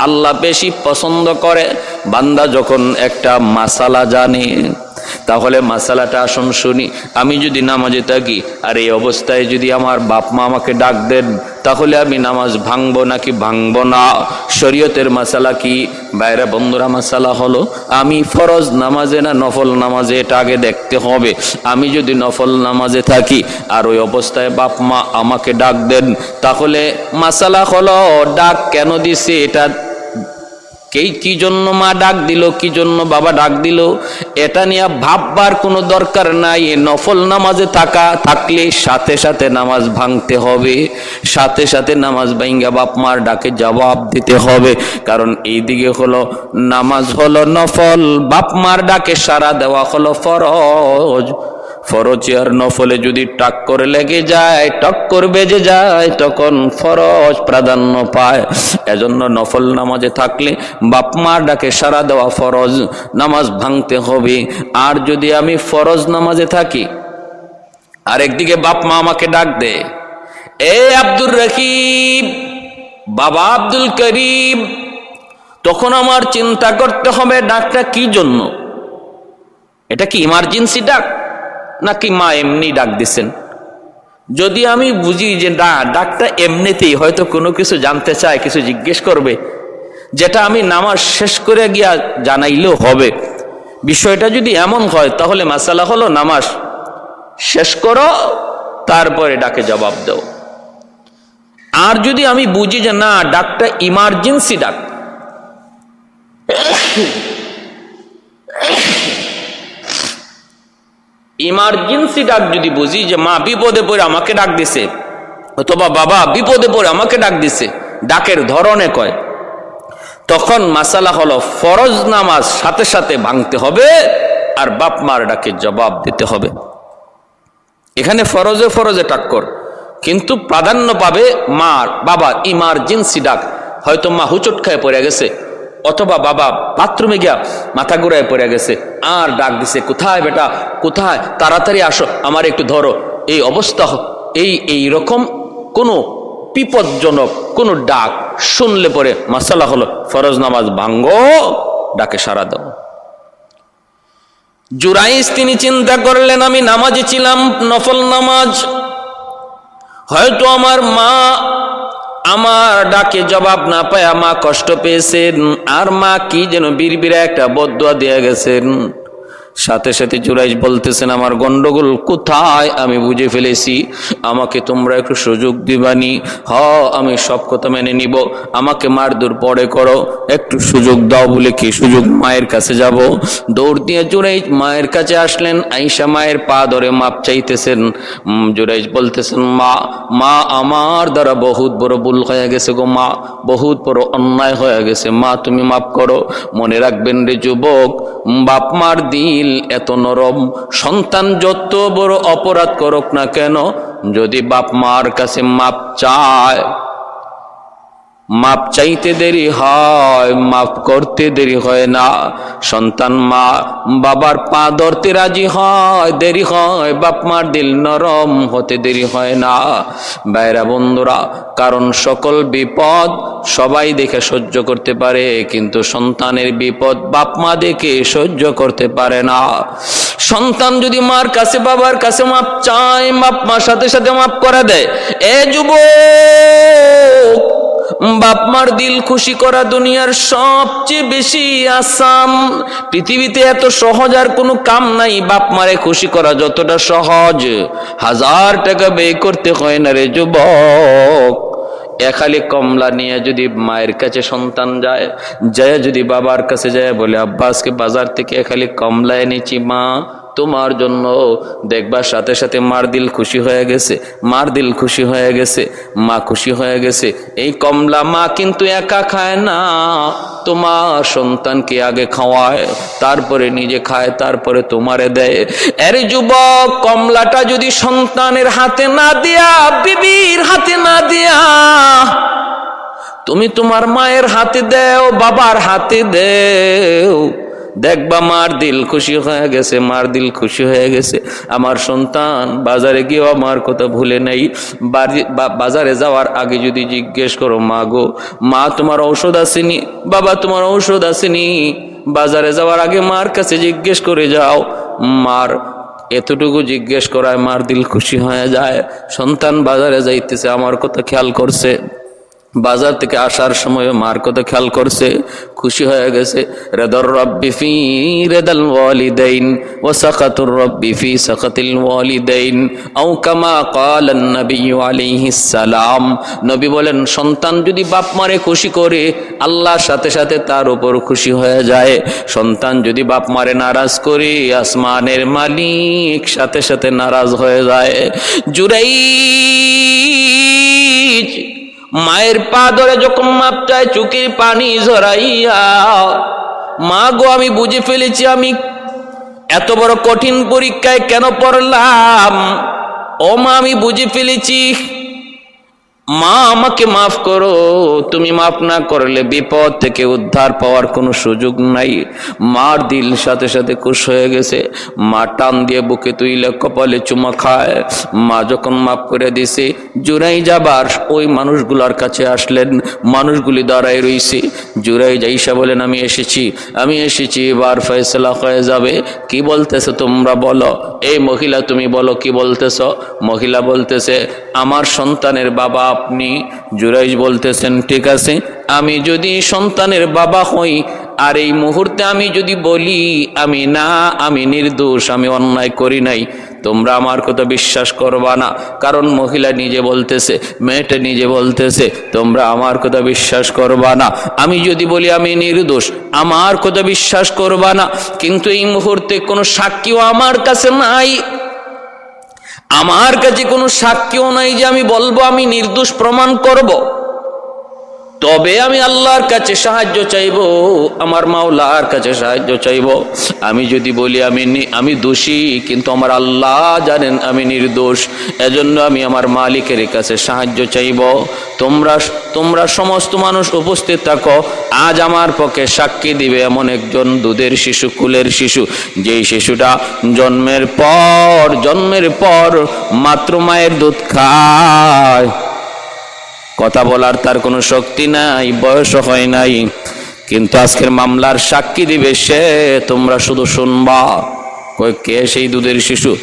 আল্লাহ বেশি পছন্দ করে। বান্দা যখন একটা মাসালা জানে তাহলে মাসালাটা আসুন শুনি। আমি যদি নামাজে থাকি, আর এই অবস্থায় যদি আমার বাপ মা আমাকে ডাক দেন, তাহলে আমি নামাজ ভাঙবো নাকি ভাঙব না? শরীয়তের মাসালা কি? বাইরে বন্ধুরা, মাসালা হলো, আমি ফরজ নামাজে না নফল নামাজে এটা আগে দেখতে হবে। আমি যদি নফল নামাজে থাকি, আর ওই অবস্থায় বাপ মা আমাকে ডাক দেন, তাহলে মাসালা হলো, ডাক কেন দিছে এটা কে কি জন্য মা ডাক দিল, কি জন্য বাবা ডাক দিল, এটা নিয়ে ভাববার কোনো দরকার নাই। নফল নামাজে থাকা, থাকলে সাথে সাথে নামাজ ভাঙতে হবে, সাথে সাথে নামাজ ভাঙ্গা বাপ মার ডাকে জবাব দিতে হবে। কারণ এই দিকে হলো নামাজ হলো নফল, বাপ মার ডাকে সারা দেওয়া হলো ফরজ। ফরজ আর নফলে যদি টাক্কর লেগে যায়, টক্কর বেজে যায়, তখন ফরজ প্রাধান্য পায়। এজন্য নফল নামাজে থাকলে বাপ মার ডাকে সারা দেওয়া ফরজ, নামাজ ভাঙতে হবে। আর যদি আমি ফরজ নামাজে থাকি আরেকদিকে বাপ মা আমাকে ডাক দে, এ আব্দুর রহিম, বাবা আব্দুল করিম, তখন আমার চিন্তা করতে হবে ডাকটা কি জন্য? এটা কি ইমার্জেন্সি ডাক? নাকি মা এমনি ডাক দিছেন। যদি আমি বুঝি যে না, ডাকটা এমনিতেই হয়তো কোনো কিছু জানতে চায়, কিছু জিজ্ঞেস করবে, যেটা আমি নামাজ শেষ করে গিয়া জানাইলেও হবে। বিষয়টা যদি এমন হয়, তাহলে মাসালা হলো নামাজ শেষ করো, তারপরে ডাকে জবাব দাও। আর যদি আমি বুঝি যে না, ডাকটা ইমার্জেন্সি ডাক। ইমার্জেন্সি ডাক যদি বুঝি যে মা বিপদে পড়ে আমাকে ডাক দিছে, অথবা বাবা বিপদে পড়ে আমাকে ডাক দিছে, ডাকের ধরনে কয়। তখন মাসালা হলো ফরজ নামাজ সাথে সাথে ভাঙতে হবে আর বাপ মার ডাকে জবাব দিতে হবে। এখানে ফরজে ফরজে টাক্কর, কিন্তু প্রাধান্য পাবে মার বাবা ইমার্জেন্সি ডাক। হয়তো মা হুচট খায় পড়ে গেছে অথবা বাবা বাথরুমে গিয়া মাথা ঘুরায় পড়ে গেছে। আর ডাক দিছে, কোথায় বেটা? কোথায়? তাড়াতাড়ি আসো, আমার একটু ধরো। এই অবস্থা এই এই রকম কোনো বিপজ্জনক কোনো ডাক শুনলে পরে মাসালা হলো, ফরজ নামাজ ভাঙ্গ, ডাকে সারা দাও। জুরাইস তিনি চিন্তা করলেন, আমি নামাজে ছিলাম নফল নামাজ। হয়তো আমার মা আমার ডাকে জবাব না পায় মা কষ্ট পেয়েছেন, আর মা কি যেন বীরবিরা একটা বদুয়া দিয়ে গেছেন। সাথে সাথে জুরাইজ বলতেছেন, আমার গন্ডগোল কোথায়? আমি বুঝে ফেলেছি। আমাকে তোমরা একটু সুযোগ দিবানি। হ আমি সব কথা মেনে নিব। আমাকে মার দূর পরে করো। একটু সুযোগ দাও বলে কি সুযোগ? মায়ের কাছে যাব। দৌড় দিয়ে জুরাইজ মায়ের কাছে আসলেন। আইসা মায়ের পা ধরে মাপ চাইতেছেন। জুরাইজ বলতেছেন, মা মা, আমার দ্বারা বহুত বড় ভুল হয়ে গেছে গো মা। বহুত বড় অন্যায় হয়ে গেছে। মা, তুমি মাপ করো। মনে রাখবেন রে যুবক বাপ মার দিল এত নরম। সন্তান যত বড় অপরাধ করুক না কেন, যদি বাপ মার কাছে মাপ চায় মাপ চাইতে দেরি হয়, মাপ করতে দেরি হয় না। সন্তান মা, বাবার পা ধরতে রাজি হয়, দেরি হয়। বাপ মার দিল নরম হতে দেরি হয় না। বাইরা বন্ধুরা, কারণ সকল বিপদ সবাই দেখে সহ্য করতে পারে, কিন্তু সন্তানের বিপদ বাপ মা দেখে সহ্য করতে পারে না। সন্তান যদি মার কাছে, বাবার কাছে মাপ চায় মাপ মার সাথে সাথে মাপ করে দেয়। এ যুবক বাপমার দিল খুশি করা দুনিয়ার সবচেয়ে বেশি আসাম। পৃথিবীতে এত সহজ আর কোনো কাম নাই বাপ মারে খুশি করা, যতটা সহজ। হাজার টাকা ব্যয় করতে হয় না রে যুবক। এখালি কমলা নিয়ে যদি মায়ের কাছে সন্তান যায় যায় যদি বাবার কাছে যায়, বলে আব্বাসকে বাজার থেকে এখালি কমলা এনেছি মা। তোমার জন্য দেখবার সাথে সাথে মার দিল খুশি হয়ে গেছে, মার দিল খুশি হয়ে গেছে, মা খুশি হয়ে গেছে। এই কমলা মা কিন্তু একা খায় না, তোমার সন্তানকে আগে খাওয়ায়, তারপরে নিজে খায়, তারপরে তোমারে দেয়। আরে যুবক, কমলাটা যদি সন্তানের হাতে না দিয়া, বিবির হাতে না দিয়া, তুমি তোমার মায়ের হাতে দেও, বাবার হাতে দেও দেখবা মার দিল খুশি হয়ে গেছে, মার দিল খুশি হয়ে গেছে। আমার সন্তান, বাজারে গিয়েও আমার কথা ভুলে নেই। বাজারে যাওয়ার আগে যদি জিজ্ঞেস করো, মা গো, মা তোমার ঔষধ আসেনি? বাবা, তোমার ঔষধ আসেনি। বাজারে যাওয়ার আগে মার কাছে জিজ্ঞেস করে যাও। মার এতটুকু জিজ্ঞেস করায় মার দিল খুশি হয়ে যায়। সন্তান বাজারে যাইতেছে, আমার কথা খেয়াল করছে। বাজার থেকে আসার সময় মার কথা খেয়াল করছে, খুশি হয়ে গেছে। রেদর রব্বি ফি রেদাল ওয়ালিদাইন ও সাকাতুর রব্বি ফি সাকাতিল ওয়ালিদাইন, আও কামা ক্বালান নবী আলাইহিস সালাম। নবী বলেন, সন্তান যদি বাপ মারে খুশি করে, আল্লাহর সাথে সাথে তার উপর খুশি হয়ে যায়। সন্তান যদি বাপ মারে নারাজ করে, আসমানের মালিক সাথে সাথে নারাজ হয়ে যায়। জুরাই মায়ের পা ধরে যখন মাপটায় চুকির পানি ঝরাইয়া, মা গো, আমি বুঝে ফেলেছি, আমি এত বড় কঠিন পরীক্ষায় কেন পড়লাম? ও মা, আমি বুঝে ফেলেছি মা, আমাকে মাফ করো। তুমি মাফ না করলে বিপদ থেকে উদ্ধার পাওয়ার কোনো সুযোগ নাই। মার দিল সাথে সাথে খুশ হয়ে গেছে। মা টান দিয়ে বুকে তুইলে কপালে চুমা খায়। মা যখন মাফ করে দিছে জুরাই যাবার ওই মানুষগুলার কাছে আসলেন। মানুষগুলি দাঁড়াই রইছে। জুরাই যাইসা বলেন, আমি এসেছি আমি এসেছি, এবার ফয়সলা হয়ে যাবে। কি বলতেছে তোমরা বলো? এই মহিলা তুমি বলো, কি বলতেছ? মহিলা বলতেছে, আমার সন্তানের বাবা আপনি জুরাইজ বলতেছেন, ঠিক আছে, আমি যদি সন্তানের বাবা হই, আর এই মুহূর্তে আমি যদি বলি, আমি না, আমি নির্দোষ, আমি অন্যায় করি নাই, তোমরা আমার কথা বিশ্বাস করবা না। কারণ মহিলা নিজে বলতেছে, মেয়েটা নিজে বলতেছে, তোমরা আমার কথা বিশ্বাস করবা না। আমি যদি বলি, আমি নির্দোষ, আমার কথা বিশ্বাস করবা না। কিন্তু এই মুহূর্তে কোনো সাক্ষীও আমার কাছে নাই। আমার কাছে কোনো সাক্ষীও নাই যে আমি বলব আমি নির্দোষ প্রমাণ করব। তবে আমি আল্লাহর কাছে সাহায্য চাইব, আমার মাওলার কাছে সাহায্য চাইব। আমি যদি বলি আমি আমি দোষী, কিন্তু আমার আল্লাহ জানেন আমি নির্দোষ, এজন্য আমি আমার মালিকের কাছে সাহায্য চাইব। তোমরা তোমরা সমস্ত মানুষ উপস্থিত থাকো, আজ আমার পক্ষে সাক্ষী দিবে এমন একজন দুধের শিশু, কুলের শিশু। যেই শিশুটা জন্মের পর জন্মের পর মাতৃ মায়ের দুধ খায়। কথা বলার তার কোনো শক্তি নাই বয়স হয় নাই। কিন্তু আজকের মামলার সাক্ষী দিবে সে, তোমরা শুধু শুনবা। কই কে সেই দুধের শিশু?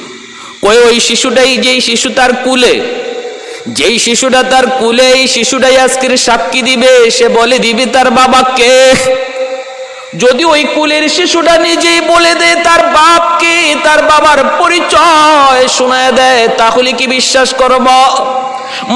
কই ওই শিশুটাই যেই শিশু তার কুলে। যেই শিশুটা তার কুলে, এই শিশুটাই আজকের সাক্ষী দিবে। সে বলে দিবে তার বাবাকে। যদি ওই কুলের শিশুটা নিজেই বলে দেয় তার বাপকে, তার বাবার পরিচয় শোনায় দেয়, তাহলে কি বিশ্বাস করব?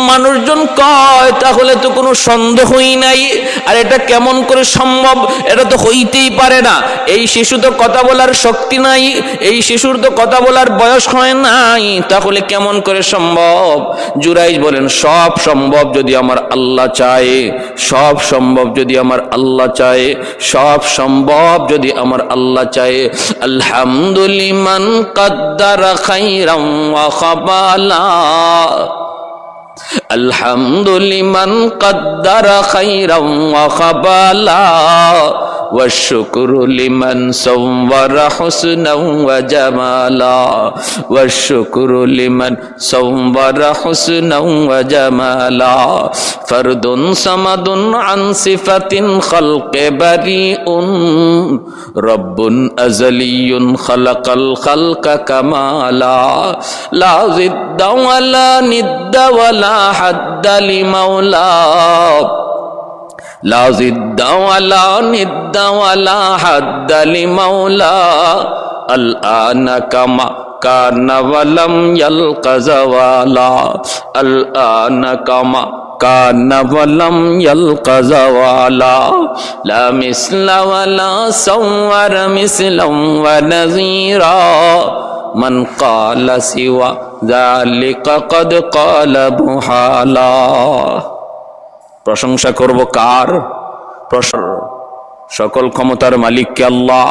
মানুষজন কয়, তাহলে তো কোনো সন্দেহই নাই। আর এটা কেমন করে সম্ভব? এটা তো হইতেই পারে না। এই শিশু তো কথা বলার শক্তি নাই, এই শিশুর তো কথা বলার বয়স হয় নাই, তাহলে কেমন করে সম্ভব? জুরাইজ বলেন, সব সম্ভব যদি আমার আল্লাহ চায়, সব সম্ভব যদি আমার আল্লাহ চায়, সব সম্ভব যদি আমার আল্লাহ চায়। আলহামদুলিমান কাদ্দারা খাইরাম ওয়া খাবালা। الحمد لمن قدر خيرا وخبالا والشكر لمن صور حسنا وجمالا والشكر لمن صور حسنا وجمالا فرد صمد عن صفة خلق بريء رب أزلي خلق الخلق كمالا لا ضد ولا ند ولا حد لمولاه لا ضد ولا ند ولا حد لمولاه الآن كما كان ولم يلق زوالا. الآن كما كان ولم يلق زوالا. لا مثل ولا صور مثلا ونذيرا. من قال سوى ذلك قد قال بحالا. প্রশংসা করব কার? সকল ক্ষমতার মালিককে আল্লাহ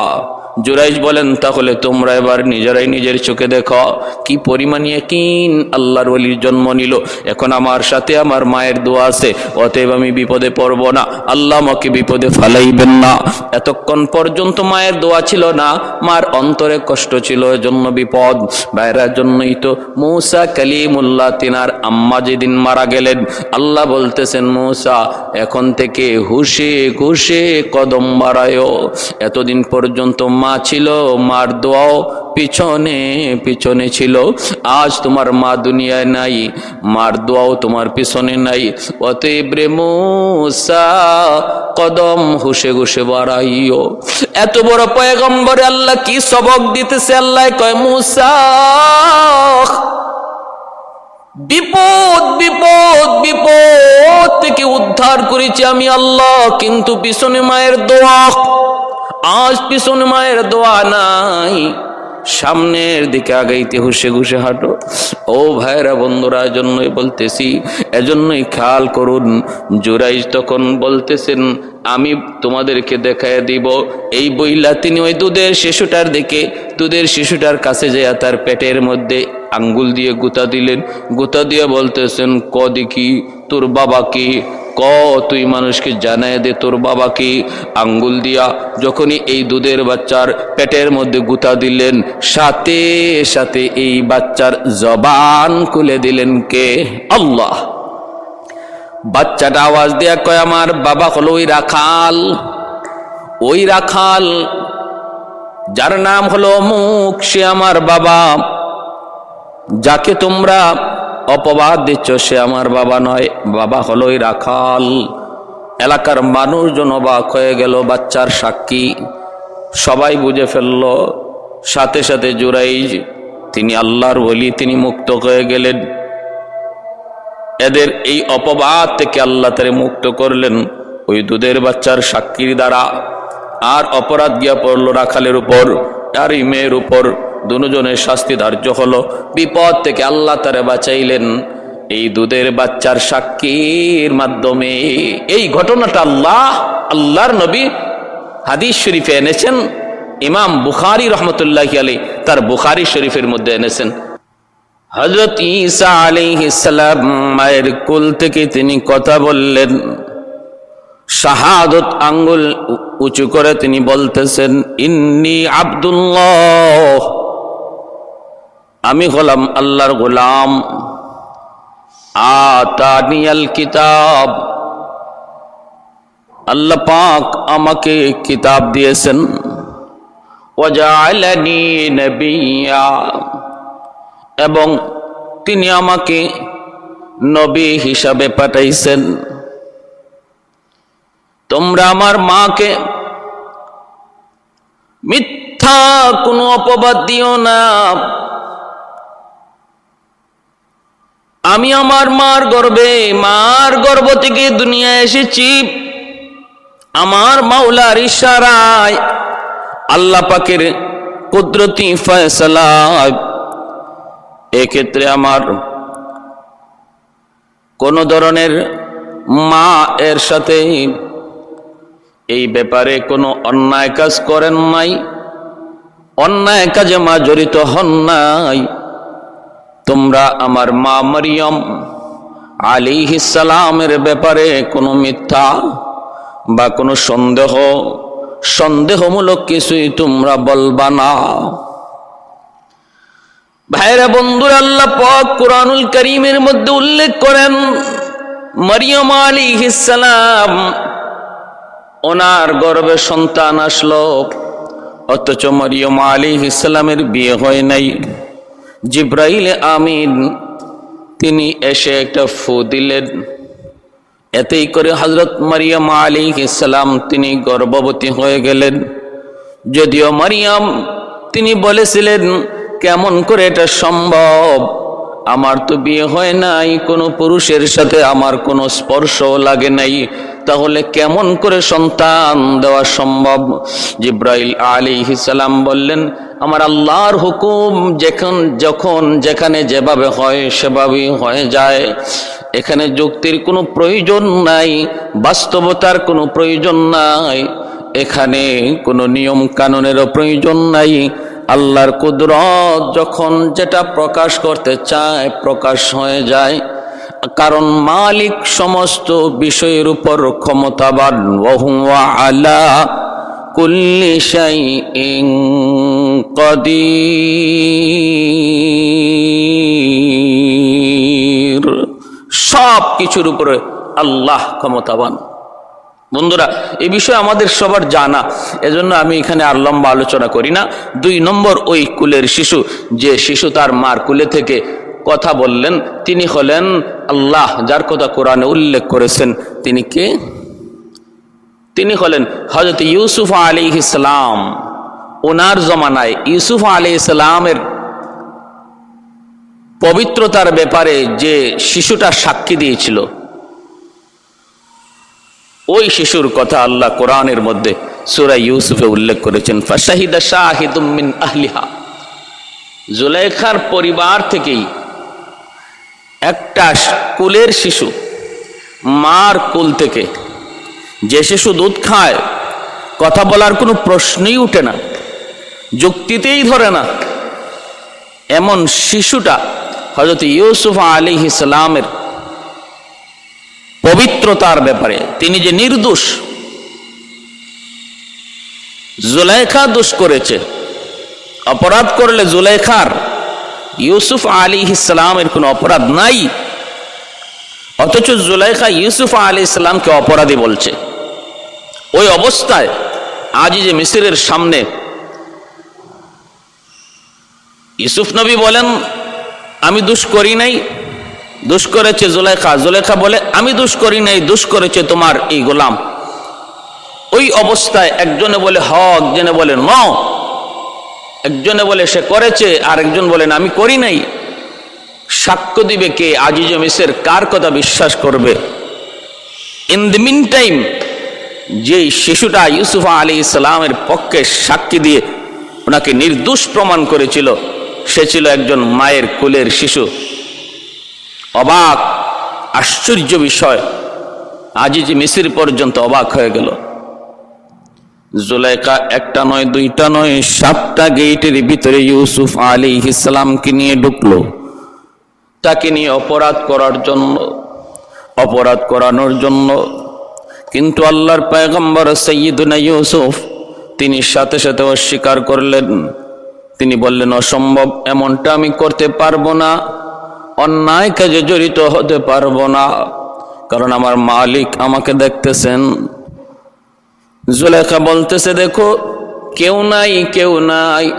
জুরাইজ বলেন, তাহলে তোমরা এবার নিজেরাই নিজের চোখে দেখো, কি পরিমাণ কিন আল্লাহর ওলির জন্ম নিল। এখন আমার সাথে আমার মায়ের দোয়া আছে, অতএব আমি বিপদে পড়ব না, আল্লাহ আমাকে বিপদে ফালাইবেন না। এতক্ষণ পর্যন্ত মায়ের দোয়া ছিল না, মার অন্তরে কষ্ট ছিল জন্য বিপদ। বাইরার জন্যই তো মৌসা কালিমুল্লাহ তিনার আম্মা যেদিন মারা গেলেন, আল্লাহ বলতেছেন, মৌসা, এখন থেকে হুশে ঘুষে কদম বাড়ায়। এতদিন পর্যন্ত মা ছিল, মার দোয়াও পিছনে পিছনে ছিল। আজ তোমার মা দুনিয়ায় নাই, মার দোয়াও তোমার পিছনে নাই। অতএব মুসা, কদম হুসে ঘুষে বাড়াইও। এত বড় পয়গম্বরে আল্লাহ কি সবক দিতেছে আল্লাহ? কয়, মুসা, বিপদ বিপদ বিপদ থেকে উদ্ধার করেছি আমি আল্লাহ, কিন্তু পিছনে মায়ের দোয়া আজ পিছনে মায়ের দোয়া নাই। সামনের দিকে আগাইতে হুসে ঘুষে হাঁটো। ও ভাইরা বন্ধুরা জন্যই বলতেছি এজন্যই খেয়াল করুন জুরাই তখন বলতেছেন, আমি তোমাদেরকে দেখায় দিব, এই বইলা তিনি ওই দুধের শিশুটার দিকে, দুধের শিশুটার কাছে যায় তার পেটের মধ্যে আঙ্গুল দিয়ে গুতা দিলেন। গুতা দিয়ে বলতেছেন, ক দেখি, তোর বাবা কি? ক, তুই মানুষকে জানায় দে তোর বাবা কি আঙ্গুল দিয়া। যখনই এই দুধের বাচ্চার পেটের মধ্যে গুতা দিলেন, সাথে সাথে এই বাচ্চার জবান খুলে দিলেন কে? আল্লাহ। বাচ্চাটা আওয়াজ দেয়া কয়, আমার বাবা হলো ওই রাখাল। ওই রাখাল, যার নাম হলো মুখ সে আমার বাবা। যাকে তোমরা অপবাদ দিচ্ছ, সে আমার বাবা নয়, বাবা হলোই রাখাল। এলাকার মানুষজন অবাক হয়ে গেল, বাচ্চার সাক্ষী। সবাই বুঝে ফেলল, সাথে সাথে জুরাই তিনি আল্লাহর বলি, তিনি মুক্ত হয়ে গেলেন। এদের এই অপবাদ থেকে আল্লাহ তারে মুক্ত করলেন ওই দুধের বাচ্চার সাক্ষীর দ্বারা। আর অপরাধ গিয়া পড়ল রাখালের উপর, আর এই মেয়ের উপর। দুজনের শাস্তি ধার্য হলো। বিপদ থেকে আল্লাহ তারা বাঁচাইলেন। এই দুধের বাচ্চার সাক্ষীর মাধ্যমে এই ঘটনাটা আল্লাহ, আল্লাহর নবী হাদিস শরীফে এনেছেন। ইমাম বুখারি রহমতুল্লাহ আলী তার বুখারি শরীফের মধ্যে এনেছেন। হজরত ঈসা আলিহিসাল্লাম মায়ের কুল থেকে তিনি কথা বললেন। শাহাদত আঙ্গুল উঁচু করে তিনি বলতেছেন, ইন্নি আবদুল্লাহ। আমি হলাম আল্লাহর গোলাম। আতানিয়াল কিতাব। আল্লাহ পাক আমাকে কিতাব দিয়েছেন। নবিয়া। এবং তিনি আমাকে নবী হিসাবে পাঠাইছেন। তোমরা আমার মাকে মিথ্যা কোনো অপবাদ দিও না। আমি আমার মার গর্বে, মার গর্ব থেকে দুনিয়া এসেছি। আমার মাওলার ইশারায় আল্লাহ পাকের কুদরতি ফয়সলায় এক্ষেত্রে আমার কোন ধরনের মা এর সাথে এই ব্যাপারে কোনো অন্যায় কাজ করেন নাই, অন্যায় কাজে মা জড়িত হন নাই। তোমরা আমার মা মরিয়ম আলী সালামের ব্যাপারে কোনো মিথ্যা বা কোনো সন্দেহ, সন্দেহমূলক কিছুই তোমরা বলবা না। ভাইরা বন্ধুর, আল্লাহ পাক কোরআনুল করিমের মধ্যে উল্লেখ করেন, মরিয়ম আলী সালাম ওনার গর্বে সন্তান আসলো, অথচ মরিয়ম আলী ইসলামের বিয়ে হয় নাই। জিব্রাইল আমিন, তিনি এসে একটা ফু দিলেন। এতেই করে হজরত মারিয়াম আলী ইসলাম তিনি গর্ভবতী হয়ে গেলেন। যদিও মারিয়াম, তিনি বলেছিলেন, কেমন করে এটা সম্ভব? আমার তো বিয়ে হয় নাই, কোনো পুরুষের সাথে আমার কোনো স্পর্শ লাগে নাই। তাহলে কেমন করে সন্তান দেওয়া সম্ভব? জিব্রাইল আলী সালাম বললেন, আমার আল্লাহর হুকুম যেখান যখন যেখানে যেভাবে হয় সেভাবেই হয়ে যায়। এখানে যুক্তির কোনো প্রয়োজন নাই, বাস্তবতার কোনো প্রয়োজন নাই। এখানে কোনো নিয়ম কানুনেরও প্রয়োজন নাই। আল্লাহর কুদরত যখন যেটা প্রকাশ করতে চায় প্রকাশ হয়ে যায়। কারণ মালিক সমস্ত বিষয়ের উপর ক্ষমতাবান। আলা কুল্লি শাইইন কদির। সব কিছুর উপরে আল্লাহ ক্ষমতাবান। বন্ধুরা এই বিষয়ে আমাদের সবার জানা, এজন্য আমি এখানে আর লম্বা আলোচনা করি না। দুই নম্বর, ওই কুলের শিশু, যে শিশু তার মার কুলে থেকে কথা বললেন, তিনি হলেন আল্লাহ, যার কথা কোরআনে উল্লেখ করেছেন। তিনি কে? তিনি হলেন হজরত ইউসুফ আলী ইসলাম ওনার জমানায় ইউসুফ আলী ইসলামের পবিত্রতার ব্যাপারে যে শিশুটা সাক্ষী দিয়েছিল ওই শিশুর কথা আল্লাহ কোরআনের মধ্যে সুরা ইউসুফে উল্লেখ করেছেন, ফাশাহিদা শাহিদুমিন আহলিহা। জুলেখার পরিবার থেকেই একটা কুলের শিশু মার কুল থেকে যে শিশু দুধ খায়, কথা বলার কোনো প্রশ্নই উঠে না, যুক্তিতেই ধরে না। এমন শিশুটা হজরত ইউসুফ আলী ইসলামের পবিত্রতার ব্যাপারে। তিনি যে নির্দোষ, জুলাইখা দোষ করেছে। অপরাধ করলে জুলাইখার, ইউসুফ আলী ইসলামের কোনো অপরাধ নাই। অথচ জুলাইখা ইউসুফ আলী ইসলামকে অপরাধী বলছে। ওই অবস্থায় আজই যে মিসিরের সামনে ইউসুফ নবী বলেন, আমি দুষ করি নাই দুষ করেছে জুলেখা জুলেখা বলে, আমি দুষ করি নাই, দুষ করেছে তোমার এই গোলাম। ওই অবস্থায় একজনে বলে, হ একজনে বলে ন একজনে বলে, সে করেছে। আর একজন বলেন আমি করি নাই। সাক্ষ্য দিবে কে? আজিজ মিসের কার কথা বিশ্বাস করবে? ইন দি মিন টাইম যে শিশুটা ইউসুফ আলী ইসলামের পক্ষে সাক্ষী দিয়ে ওনাকে নির্দোষ প্রমাণ করেছিল, সে ছিল একজন মায়ের কুলের শিশু। অবাক, আশ্চর্য বিষয়। আজিজ মিসির পর্যন্ত অবাক হয়ে গেল। জুলাইকা একটা নয়, দুইটা নয়, সাতটা গেটের ভিতরে ইউসুফ আলী ইসলামকে নিয়ে ঢুকলো। তাকে নিয়ে অপরাধ করার জন্য, অপরাধ করানোর জন্য। কিন্তু আল্লাহর পায়গম্বর সৈয়দুনা ইউসুফ, তিনি সাথে সাথে অস্বীকার করলেন। তিনি বললেন, অসম্ভব, এমনটা আমি করতে পারব না। অন্যায় কাজে জড়িত হতে পারব না। কারণ আমার মালিক আমাকে দেখতেছেন। জুলেখা বলতেছে, দেখো, কেউ নাই কেউ নাই।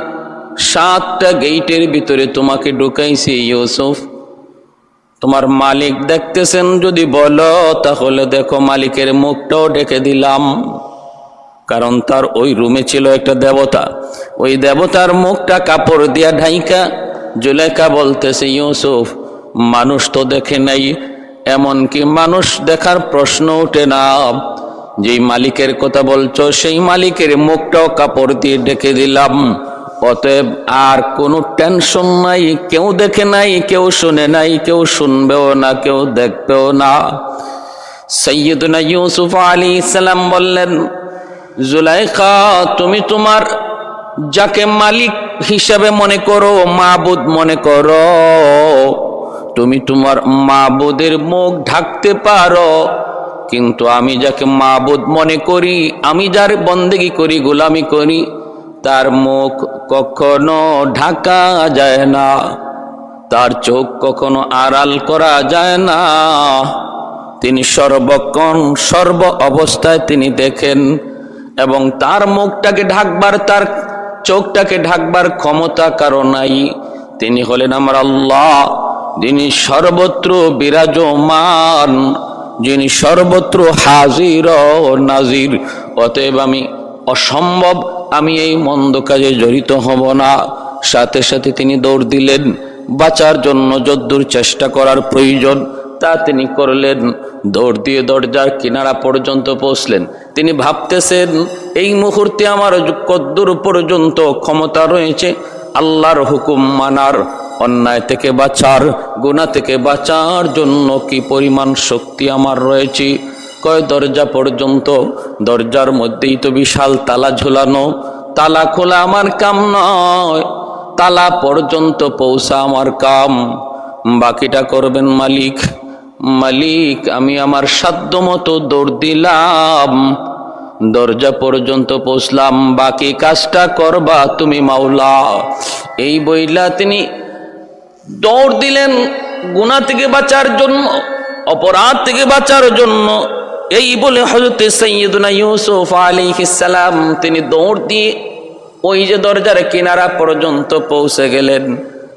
সাতটা গেইটের ভিতরে তোমাকে ঢুকাইছি ইউসুফ। তোমার মালিক দেখতেছেন যদি বলো, তাহলে দেখো মালিকের মুখটাও ডেকে দিলাম। কারণ তার ওই রুমে ছিল একটা দেবতা। ওই দেবতার মুখটা কাপড় দিয়া ঢাইকা, জুলেখা বলতেছে, ইউসুফ মানুষ তো দেখে নাই, এমনকি মানুষ দেখার প্রশ্ন ওঠে না। যেই মালিকের কথা বলছো, সেই মালিকের মুখটাও কাপড় দিয়ে ডেকে দিলাম। অতএব আর কোনো টেনশন নাই, কেউ দেখে নাই, কেউ শুনে নাই, কেউ শুনবেও না, কেউ দেখবেও না। সৈয়দনা ইউসুফ আলী ইসলাম বললেন, জুলাইখা, তুমি তোমার যাকে মালিক হিসাবে মনে করো, মাবুদ মনে করো। তুমি তোমার মাবুদের মুখ ঢাকতে পারো। কিন্তু আমি যাকে মাবুদ মনে করি, আমি যার বন্দেগি করি, গোলামি করি, তার মুখ কখনো ঢাকা যায় না। তার চোখ কখনো আড়াল করা যায় না। তিনি সর্বক্ষণ, সর্ব অবস্থায় তিনি দেখেন এবং তার মুখটাকে ঢাকবার, তার চোখটাকে ঢাকবার ক্ষমতা কারও নাই। তিনি হলেন আমার আল্লাহ। যিনি সর্বত্র বিরাজমান, যিনি সর্বত্র হাজির ও নাজির, অতএব আমি অসম্ভব, আমি এই মন্দ কাজে জড়িত হব না। সাথে সাথে তিনি দৌড় দিলেন, বাঁচার জন্য যদ্দূর চেষ্টা করার প্রয়োজন তা তিনি করলেন। দৌড় দিয়ে দরজার কিনারা পর্যন্ত পৌঁছলেন। তিনি ভাবতেছেন, এই মুহূর্তে আমার কদ্দূর পর্যন্ত ক্ষমতা রয়েছে, আল্লাহর হুকুম মানার। অন্যায় থেকে বাঁচার গুণা থেকে বাঁচার জন্য কি পরিমাণ শক্তি আমার রয়েছে? কয় দরজা পর্যন্ত? দরজার মধ্যেই তো বিশাল তালা ঝুলানো। তালা খোলা আমার কাম নয়। তালা পর্যন্ত পৌঁছা আমার কাম। বাকিটা করবেন মালিক। মালিক, আমি আমার সাধ্য মতো দৌড় দিলাম। দরজা পর্যন্ত পৌঁছলাম। বাকি কাজটা করবা তুমি মাওলা। এই বইলা তিনি দৌড় দিলেন গুণা থেকে বাঁচার জন্য অপরাধ থেকে বাঁচার জন্য এই বলে হজরত সৈয়দনা ইউসুফ সালাম তিনি দৌড় দিয়ে ওই যে দরজার কিনারা পর্যন্ত পৌঁছে গেলেন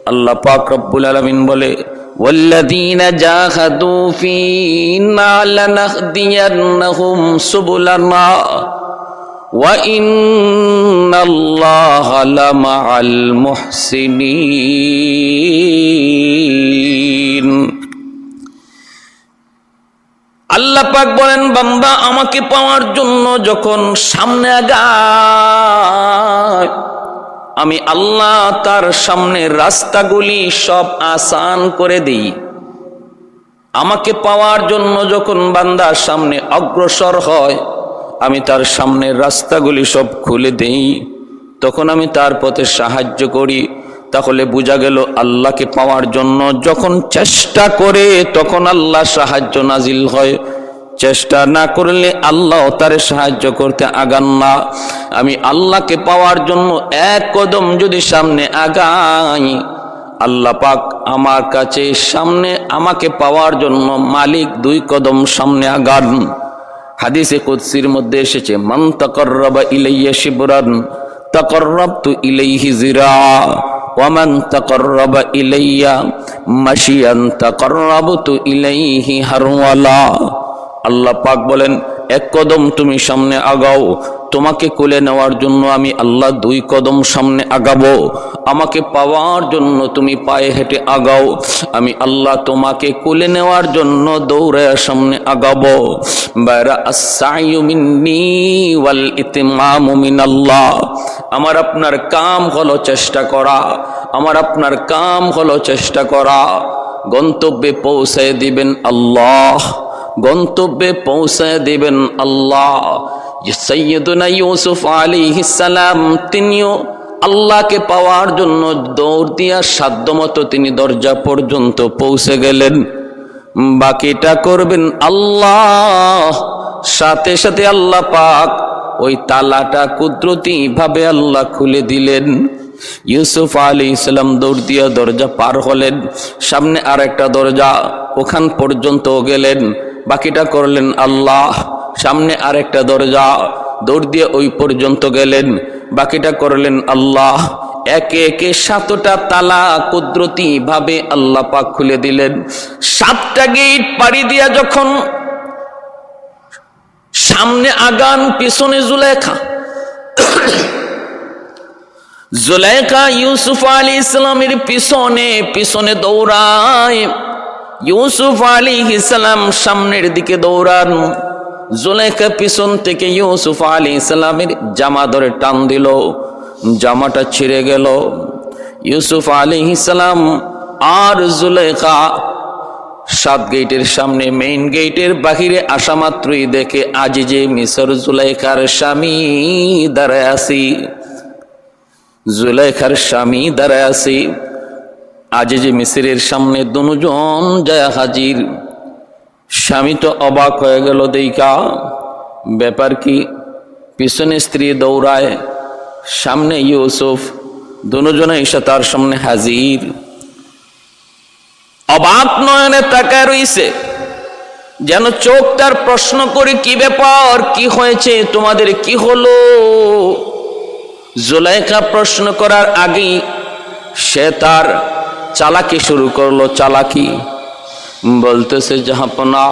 আল্লাহ পাক রব্বুল আলামিন বলে والذين جاهدوا فينا لنهدينهم سبلنا وإن الله لمع المحسنين আল্লাহ পাক বলেন বান্দা আমাকে পাওয়ার জন্য যখন সামনে আগায় আমি আল্লাহ তার সামনে রাস্তাগুলি সব আসান করে দিই আমাকে পাওয়ার জন্য যখন বান্দা সামনে অগ্রসর হয় আমি তার সামনের রাস্তাগুলি সব খুলে দেই। তখন আমি তার পথে সাহায্য করি। তাহলে বোঝা গেল আল্লাহকে পাওয়ার জন্য যখন চেষ্টা করে, তখন আল্লাহ সাহায্য নাজিল হয়। চেষ্টা না করলে আল্লাহ তারে সাহায্য করতে আগান না। আমি আল্লাহকে পাওয়ার জন্য এক কদম যদি সামনে আগাই, আল্লাহ পাক আমার কাছে সামনে আমাকে পাওয়ার জন্য মালিক দুই কদম সামনে আগান। হাদিসে কুৎসির মধ্যে এসেছে, মান তাকর্রবা ইলাইয়া শিবরান, তাকর্রবতু ইলাইহি জিরা ওয়ামান তাকর্রবা ইলাইয়া মাশিয়ান, তাকর্রবতু ইলাইহি হারওয়ালা। আল্লাহ পাক বলেন এক কদম তুমি সামনে আগাও। তোমাকে কোলে নেওয়ার জন্য আমি আল্লাহ দুই কদম সামনে আগাবো। আমাকে পাওয়ার জন্য তুমি পায়ে হেঁটে আগাও। আমি আল্লাহ তোমাকে কোলে নেওয়ার জন্য দৌড়ে সামনে আগাবো। মিনাল্লাহ। আমার আপনার কাম হলো চেষ্টা করা। আমার আপনার কাম হলো চেষ্টা করা। গন্তব্যে পৌঁছে দিবেন আল্লাহ। গন্তব্যে পৌঁছে দিবেন আল্লাহ। সৈয়দনা ইউসুফ আলী সালাম, তিনিও আল্লাহকে পাওয়ার জন্য দৌড় দিয়া সাধ্যমতো তিনি দরজা পর্যন্ত পৌঁছে গেলেন। বাকিটা করবেন আল্লাহ। সাথে সাথে আল্লাহ পাক ওই তালাটা কুদরতি ভাবে আল্লাহ খুলে দিলেন। ইউসুফ আলী ইসলাম দৌড় দিয়া দরজা পার হলেন। সামনে আর একটা দরজা ওখান পর্যন্ত গেলেন। বাকিটা করলেন আল্লাহ। সামনে আরেকটা দরজা, দৌড় দিয়ে ওই পর্যন্ত গেলেন। বাকিটা করলেন আল্লাহ। একে একে সাতটা তালা কুদরতি ভাবে আল্লাহ পাক খুলে দিলেন। সাতটা গেট পাড়ি দিয়া যখন সামনে আগান, পিছনে জুলেখা জুলেখা ইউসুফ আলী ইসলামের পিছনে পিছনে দৌড়ায়। ইউসুফ আলী ইসলাম সামনের দিকে দৌড়ান। জুলেখা পিছন থেকে ইউসুফ আলী ইসলামের জামা ধরে টান দিল, জামাটা ছিঁড়ে গেল। ইউসুফ আলী ইসলাম আর জুলেখা সাত গেটের সামনে, মেইন গেটের বাহিরে আসা মাত্রই দেখে আজি যে মিসর জুলেখার স্বামী দাঁড়ায় আসি জুলেখার স্বামী দাঁড়ায় আসি আজে যে মিসিরের সামনে দুজন যায় হাজির। স্বামী তো অবাক হয়ে গেল, দেইকা, ব্যাপার কি? পিছনে স্ত্রী দৌড়ায়, সামনে ইউসুফ। দুজনে এসে তার সামনে হাজির। অবাক নয়নে তাকায় রইছে, যেন চোখ তার প্রশ্ন করে, কি ব্যাপার? কি হয়েছে? তোমাদের কি হলো? জোলাইকা প্রশ্ন করার আগেই সে তার চালাকি শুরু করল, চালাকি। বলতেছে জাহাপনা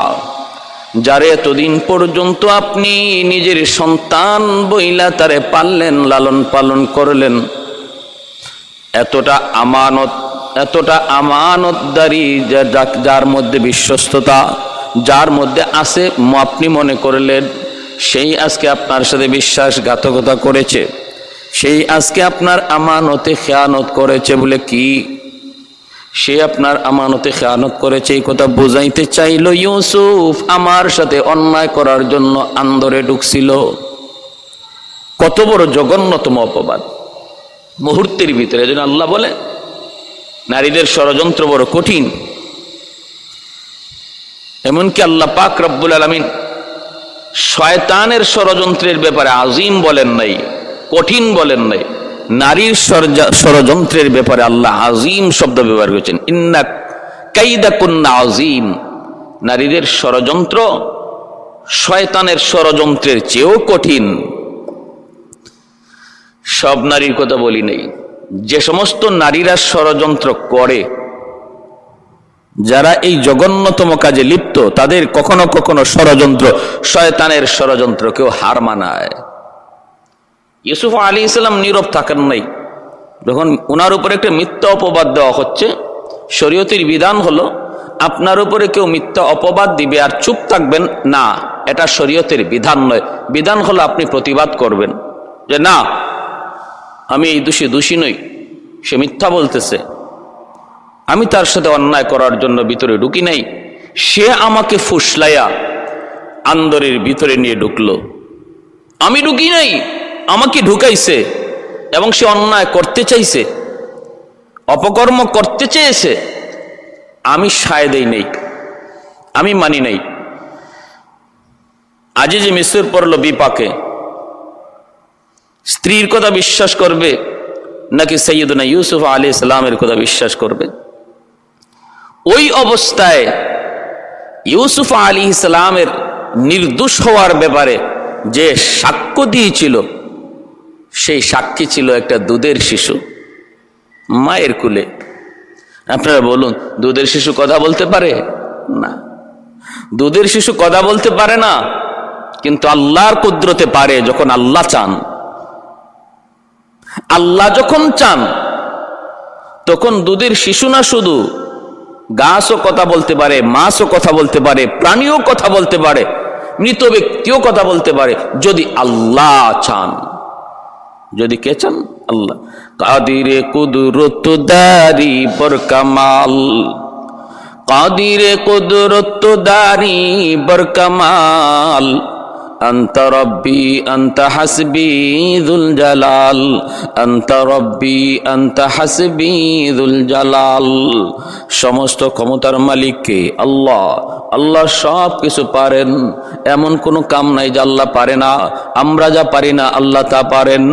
যারে এতদিন পর্যন্ত আপনি নিজের সন্তান বইলা তারে পাললেন, লালন পালন করলেন, এতটা আমানত, এতটা আমানতদারি যার মধ্যে বিশ্বস্ততা, যার মধ্যে আছে আপনি মনে করলেন, সেই আজকে আপনার সাথে বিশ্বাসঘাতকতা করেছে, সেই আজকে আপনার আমানতে খেয়ানত করেছে বলে কি সে আপনার আমানতে খেয়ানত করেছে, এই কথা বুঝাইতে চাইল ইউসুফ আমার সাথে অন্যায় করার জন্য আন্দরে ঢুকছিল। কত বড় জঘন্যতম অপবাদ। মুহূর্তের ভিতরে যেন আল্লাহ বলে, নারীদের ষড়যন্ত্র বড় কঠিন। এমনকি আল্লাহ পাক রব্বুল আলমিন শয়তানের ষড়যন্ত্রের ব্যাপারে আজিম বলেন নাই, কঠিন বলেন নাই। নারীর ষড়যন্ত্রের ব্যাপারে আল্লাহ আজিম শব্দ ব্যবহার করেছেন। ইন্না কাইদা কন্যা আজিম। নারীদের ষড়যন্ত্র শয়তানের ষড়যন্ত্রের চেয়েও কঠিন। সব নারীর কথা বলি নেই। যে সমস্ত নারীরা ষড়যন্ত্র করে, যারা এই জঘন্যতম কাজে লিপ্ত, তাদের কখনো কখনো ষড়যন্ত্র, শয়তানের ষড়যন্ত্রকেও হার মানায়। ইউসুফ আলী ইসলাম নীরব থাকেন নাই। যখন ওনার উপরে একটা মিথ্যা অপবাদ দেওয়া হচ্ছে, শরীয়তির বিধান হলো, আপনার উপরে কেউ মিথ্যা অপবাদ দিবে আর চুপ থাকবেন, না, এটা শরীয়তের বিধান নয়। বিধান হলো আপনি প্রতিবাদ করবেন যে, না, আমি এই দোষী দোষী নই, সে মিথ্যা বলতেছে। আমি তার সাথে অন্যায় করার জন্য ভিতরে ঢুকি নাই। সে আমাকে ফুসলাইয়া আন্দরের ভিতরে নিয়ে ঢুকলো। আমি ঢুকি নাই। আমাকে ঢুকাইছে এবং সে অন্যায় করতে চাইছে, অপকর্ম করতে চেয়েছে, আমি সায় দেই নেই, আমি মানি নাই। আজই যে মিশ্র পড়ল বিপাকে। স্ত্রীর কথা বিশ্বাস করবে নাকি সৈয়দনা ইউসুফ আলী ইসলামের কথা বিশ্বাস করবে? ওই অবস্থায় ইউসুফ আলী ইসলামের নির্দোষ হওয়ার ব্যাপারে যে সাক্ষ্য দিয়েছিল সেই সাক্ষী ছিল একটা দুধের শিশু, মায়ের কুলে। আপনারা বলুন, দুধের শিশু কথা বলতে পারে? না। দুধের শিশু কথা বলতে পারে না, কিন্তু আল্লাহর কুদরতে পারে যখন আল্লাহ চান। আল্লাহ যখন চান, তখন দুধের শিশু না শুধু গাছও কথা বলতে পারে, মাছও কথা বলতে পারে, প্রাণীও কথা বলতে পারে, মৃত ব্যক্তিও কথা বলতে পারে, যদি আল্লাহ চান। যদি কে চান আল্লাহ। কাদিরে কুদরত দারি বর কামাল। কাদিরে কুদরত দারি বর কামাল। أنت ربي أنت حسبي ذو الجلال أنت ربي أنت حسبي ذو الجلال সমস্ত ক্ষমতার মালিককে আল্লাহ আল্লাহ সব কিছু পারেন এমন কোনো কাম নাই যে আল্লাহ পারে না আমরা যা পারি না আল্লাহ তা পারেন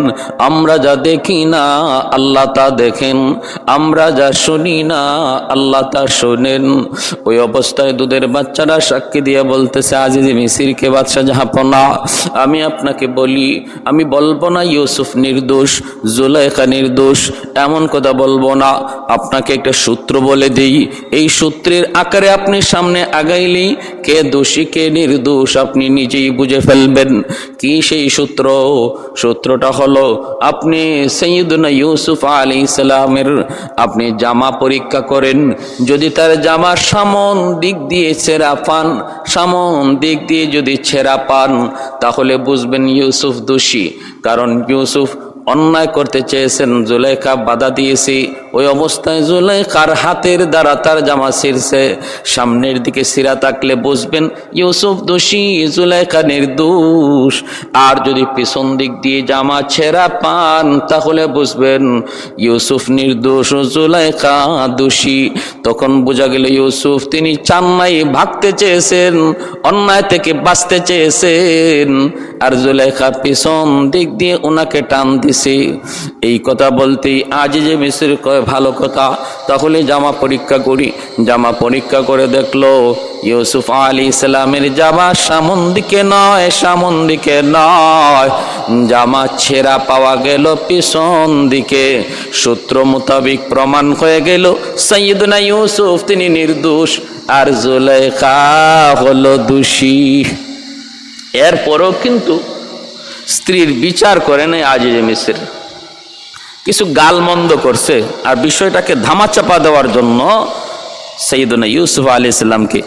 আমরা যা দেখি না আল্লাহ তা দেখেন আমরা যা শুনি না আল্লাহ তা শোনেন ওই অবস্থায় দুধের বাচ্চারা সাক্ষী দিয়ে বলতেছে আজিজি মিসিরকে বাদশাহ জাহাপনা আমি আপনাকে বলি, আমি বলব না ইউসুফ নির্দোষ, জুলাইখা নির্দোষ, এমন কথা বলব না। আপনাকে একটা সূত্র বলে দিই, এই সূত্রের আকারে আপনি সামনে আগাইলেই কে দোষী, কে নির্দোষ, আপনি নিজেই বুঝে ফেলবেন। কি সেই সূত্র? সূত্রটা হলো, আপনি সৈয়দনা ইউসুফ আলী ইসলামের আপনি জামা পরীক্ষা করেন। যদি তার জামা সামন দিক দিয়ে ছেঁড়া পান, সামন দিক দিয়ে যদি ছেঁড়া পান তাহলে বুঝবেন ইউসুফ দোষী কারণ ইউসুফ অন্যায় করতে চেয়েছেন জুলেখা বাধা দিয়েছি। ওই অবস্থায় জুলেখার হাতের দ্বারা তার জামা ছিঁড়ছে। সামনের দিকে সিরা থাকলে বুঝবেন, ইউসুফ দোষী জুলেখা নির্দোষ। আর যদি পিছন দিক দিয়ে জামা ছেঁড়া পান, তাহলে বুঝবেন, ইউসুফ নির্দোষ জুলেখা দোষী। তখন বোঝা গেল ইউসুফ, তিনি চান্নাই ভাগতে চেয়েছেন, অন্যায় থেকে বাঁচতে চেয়েছেন। আর জুলেখা পিছন দিক দিয়ে ওনাকে টান দিছে এই কথা বলতেই আজ যে কয় ভালো কথা, তাহলে জামা পরীক্ষা করি। জামা পরীক্ষা করে দেখল, ইউসুফ আলী ইসলামের জামা সামন দিকে নয়, সামন দিকে নয়। জামা ছেঁড়া পাওয়া গেল পিছন দিকে। সূত্র মোতাবিক প্রমাণ হয়ে গেল সৈয়দনা ইউসুফ, তিনি নির্দোষ আর জুলেখা হলো দোষী। এরপরও কিন্তু স্ত্রীর বিচার করে নাই আজিজে মিশ্র কিছু গালমন্দ করছে আর বিষয়টাকে ধামাচাপা দেওয়ার জন্য সৈয়দনা ইউসুফ আলী ইসলামকে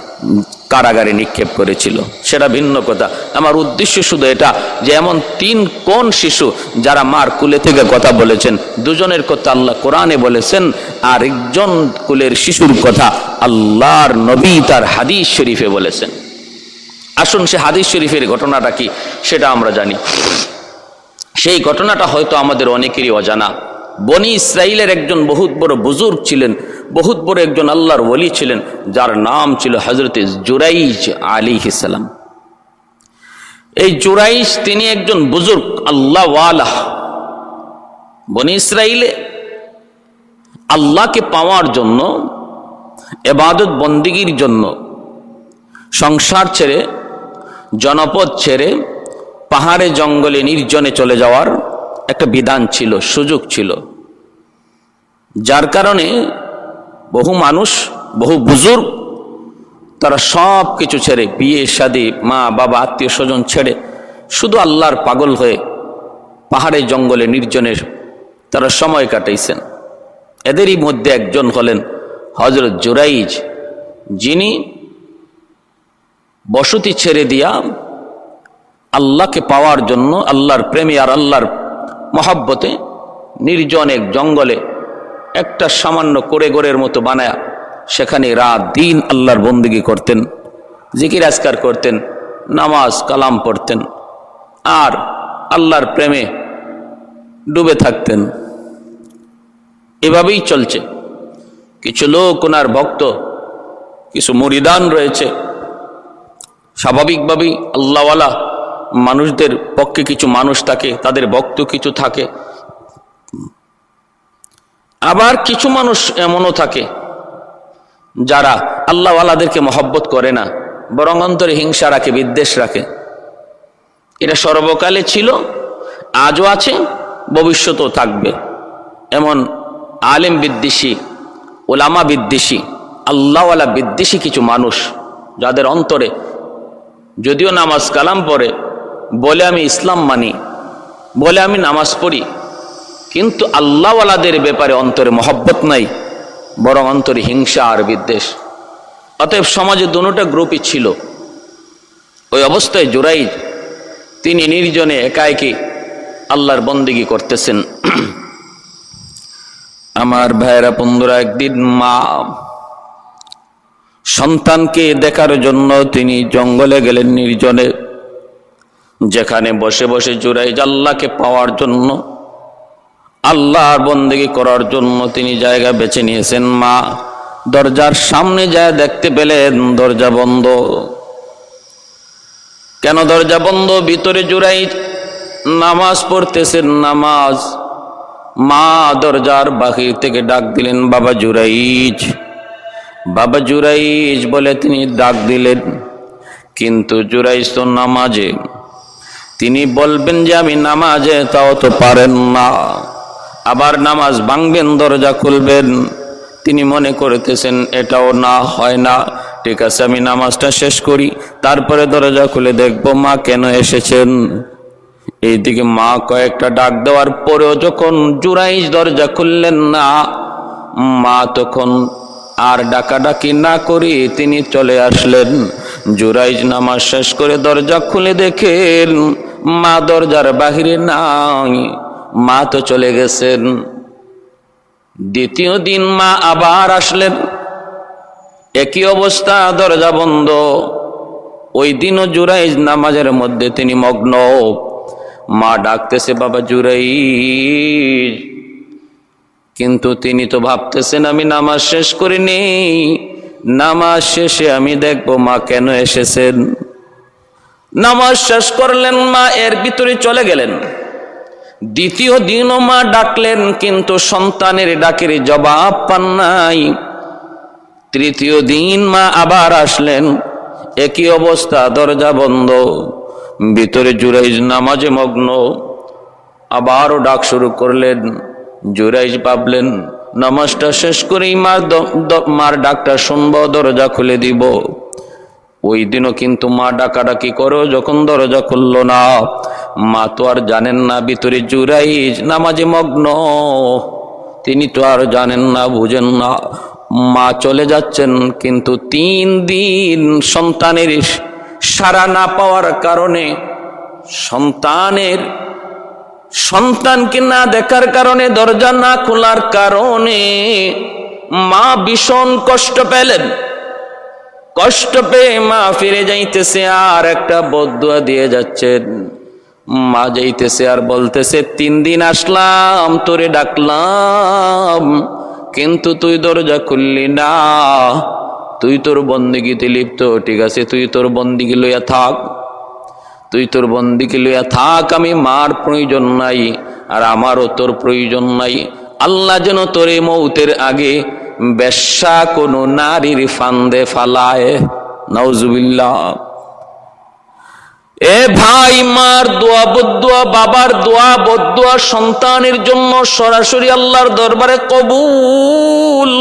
কারাগারে নিক্ষেপ করেছিল। সেটা ভিন্ন কথা। আমার উদ্দেশ্য শুধু এটা যে এমন তিন কোন শিশু যারা মার কুলে থেকে কথা বলেছেন, দুজনের কথা আল্লাহ কোরআনে বলেছেন আর একজন কুলের শিশুর কথা আল্লাহর নবী তার হাদিস শরীফে বলেছেন। আসুন সে হাদিস শরীফের ঘটনাটা কি, সেটা আমরা জানি। সেই ঘটনাটা হয়তো আমাদের অনেকেরই অজানা। বনি ইসরায়েলের একজন বহুত বড় বুজুর্গ ছিলেন, বহুত বড় একজন আল্লাহর ওলি ছিলেন, যার নাম ছিল হজরত জুরাইজ আলী ইসালাম এই জুরাইজ তিনি একজন বুজুর্গ আল্লাহ বনি ইসরায়েলে আল্লাহকে পাওয়ার জন্য, এবাদত বন্দিগির জন্য, সংসার ছেড়ে জনপদ ছেড়ে পাহাড়ে জঙ্গলে নির্জনে চলে যাওয়ার একটা বিধান ছিল, সুযোগ ছিল। যার কারণে বহু মানুষ, বহু বুজুর্গ তারা সব কিছু ছেড়ে, বিয়ে, শাদী, মা, বাবা, আত্মীয় স্বজন ছেড়ে শুধু আল্লাহর পাগল হয়ে পাহাড়ে জঙ্গলে নির্জনের তারা সময় কাটাইছেন। এদেরই মধ্যে একজন হলেন হজরত জুরাইজ, যিনি বসতি ছেড়ে দিয়া আল্লাহকে পাওয়ার জন্য, আল্লাহর প্রেমে আর আল্লাহর মহাব্বতে নির্জন এক জঙ্গলে একটা সামান্য করে গোরের মতো বানায়া সেখানে রাত দিন আল্লাহর বন্দিগি করতেন, জিকির আজকার করতেন, নামাজ কালাম পড়তেন, আর আল্লাহর প্রেমে ডুবে থাকতেন। এভাবেই চলছে। কিছু লোক ওনার ভক্ত, কিছু মরিদান রয়েছে। স্বাভাবিকভাবেই আল্লাহওয়ালা মানুষদের পক্ষে কিছু মানুষ থাকে, তাদের ভক্ত কিছু থাকে। আবার কিছু মানুষ এমনও থাকে যারা আল্লাহওয়ালাদেরকে মহব্বত করে না, বরং অন্তরে হিংসা রাখে, বিদ্বেষ রাখে। এটা সর্বকালে ছিল, আজও আছে, ভবিষ্যতেও থাকবে। এমন আলেম বিদ্বেষী, ওলামা বিদ্বেষী, আল্লাহওয়ালা বিদ্বেষী কিছু মানুষ, যাদের অন্তরে যদিও নামাজ কালাম পড়ে, বলে আমি ইসলাম মানি, বলে আমি নামাজ পড়ি, কিন্তু আল্লাহওয়ালাদের ব্যাপারে অন্তরে মহব্বত নাই, বরং অন্তরে হিংসা আর বিদ্বেষ। অতএব সমাজে দুটা গ্রুপই ছিল। ওই অবস্থায় জোরাই তিনি নির্জনে একাএকি আল্লাহর বন্দিগি করতেছেন। আমার ভাইয়েরা বন্ধুরা, একদিন মা সন্তানকে দেখার জন্য তিনি জঙ্গলে গেলেন নির্জনে। যেখানে বসে বসে জুড়াই আল্লাহকে পাওয়ার জন্য, আল্লাহর বন্দেগি করার জন্য তিনি জায়গা বেছে নিয়েছেন। মা, দরজার সামনে যায় দেখতে পেলেন দরজা বন্ধ। কেন দরজা বন্ধ? ভিতরে জুড়াই নামাজ পড়তেছেন, নামাজ। মা দরজার বাহির থেকে ডাক দিলেন, বাবা জুরাইজ। বাবা জুরাইজ বলে তিনি ডাক দিলেন, কিন্তু জুরাইজ তো নামাজে। তিনি বলবেন যে আমি নামাজে, তাও তো পারেন না। আবার নামাজ ভাঙবেন, দরজা খুলবেন। তিনি মনে করতেছেন, এটাও না, হয় না। ঠিক আছে, আমি নামাজটা শেষ করি, তারপরে দরজা খুলে দেখব মা কেন এসেছেন। এইদিকে মা কয়েকটা ডাক দেওয়ার পরেও যখন জুরাইজ দরজা খুললেন না, মা তখন আর ডাকাডাকি না করি তিনি চলে আসলেন। জুরাইজ নামাজ শেষ করে দরজা খুলে দেখেন, মা দরজার বাহিরে নাই, মা তো চলে গেছেন। দ্বিতীয় দিন মা আবার আসলেন। একই অবস্থা, দরজা বন্ধ। ওই দিনও জুরাইজ নামাজের মধ্যে তিনি মগ্ন। মা ডাকতেছে, বাবা জুরাই কিন্তু তিনি তো ভাবতেছেন, আমি নামাজ শেষ করিনি। নামাজ শেষে আমি দেখব মা কেন এসেছেন। নামাজ শেষ করলেন মা, এর ভিতরে চলে গেলেন। দ্বিতীয় দিনও মা ডাকলেন, কিন্তু সন্তানের ডাকের জবাব পান নাই। তৃতীয় দিন মা আবার আসলেন। একই অবস্থা, দরজা বন্ধ। ভিতরে জুরাইজ নামাজে মগ্ন। আবারও ডাক শুরু করলেন জুরাইজ ভাবলেন, নামাজটা শেষ করেই মার মার ডাকটা শুনব, দরজা খুলে দিব। ওই দিনও কিন্তু মা ডাকাডাকি করো, যখন দরজা খুলল না। মা তো আর জানেন না ভিতরে জুরাইজ নামাজে মগ্ন। তিনি তো আর জানেন না, বুঝেন না। মা চলে যাচ্ছেন, কিন্তু তিন দিন সন্তানের সারা না পাওয়ার কারণে সন্তানের সন্তানকে না দেখার কারণে দরজা না খোলার কারণে মা ভীষণ কষ্ট পেলেন। কষ্ট পেয়ে মা ফিরে যাইতেছে আর একটা বদুয়া দিয়ে যাচ্ছেন। মা যাইতেছে আর বলতেছে, তিন দিন আসলাম, তোরে ডাকলাম, কিন্তু তুই দরজা খুললি না। তুই তোর বন্দিগিতে লিপ্ত, ঠিক আছে? তুই তোর বন্দিগি লইয়া থাক। তুই তোর বন্দিকে লইয়া থাক, আমি মার প্রয়োজন নাই, আর আমারও তোর প্রয়োজন নাই। আল্লাহ যেন তোরে মৌতের আগে বেশ্যা কোনো নারীর ফান্দে ফালায়। নওজুবিল্লাহ এ ভাই, মার দোয়া বদুয়া বাবার দোয়া বদুয়া সন্তানের জন্য সরাসরি আল্লাহর দরবারে কবুল।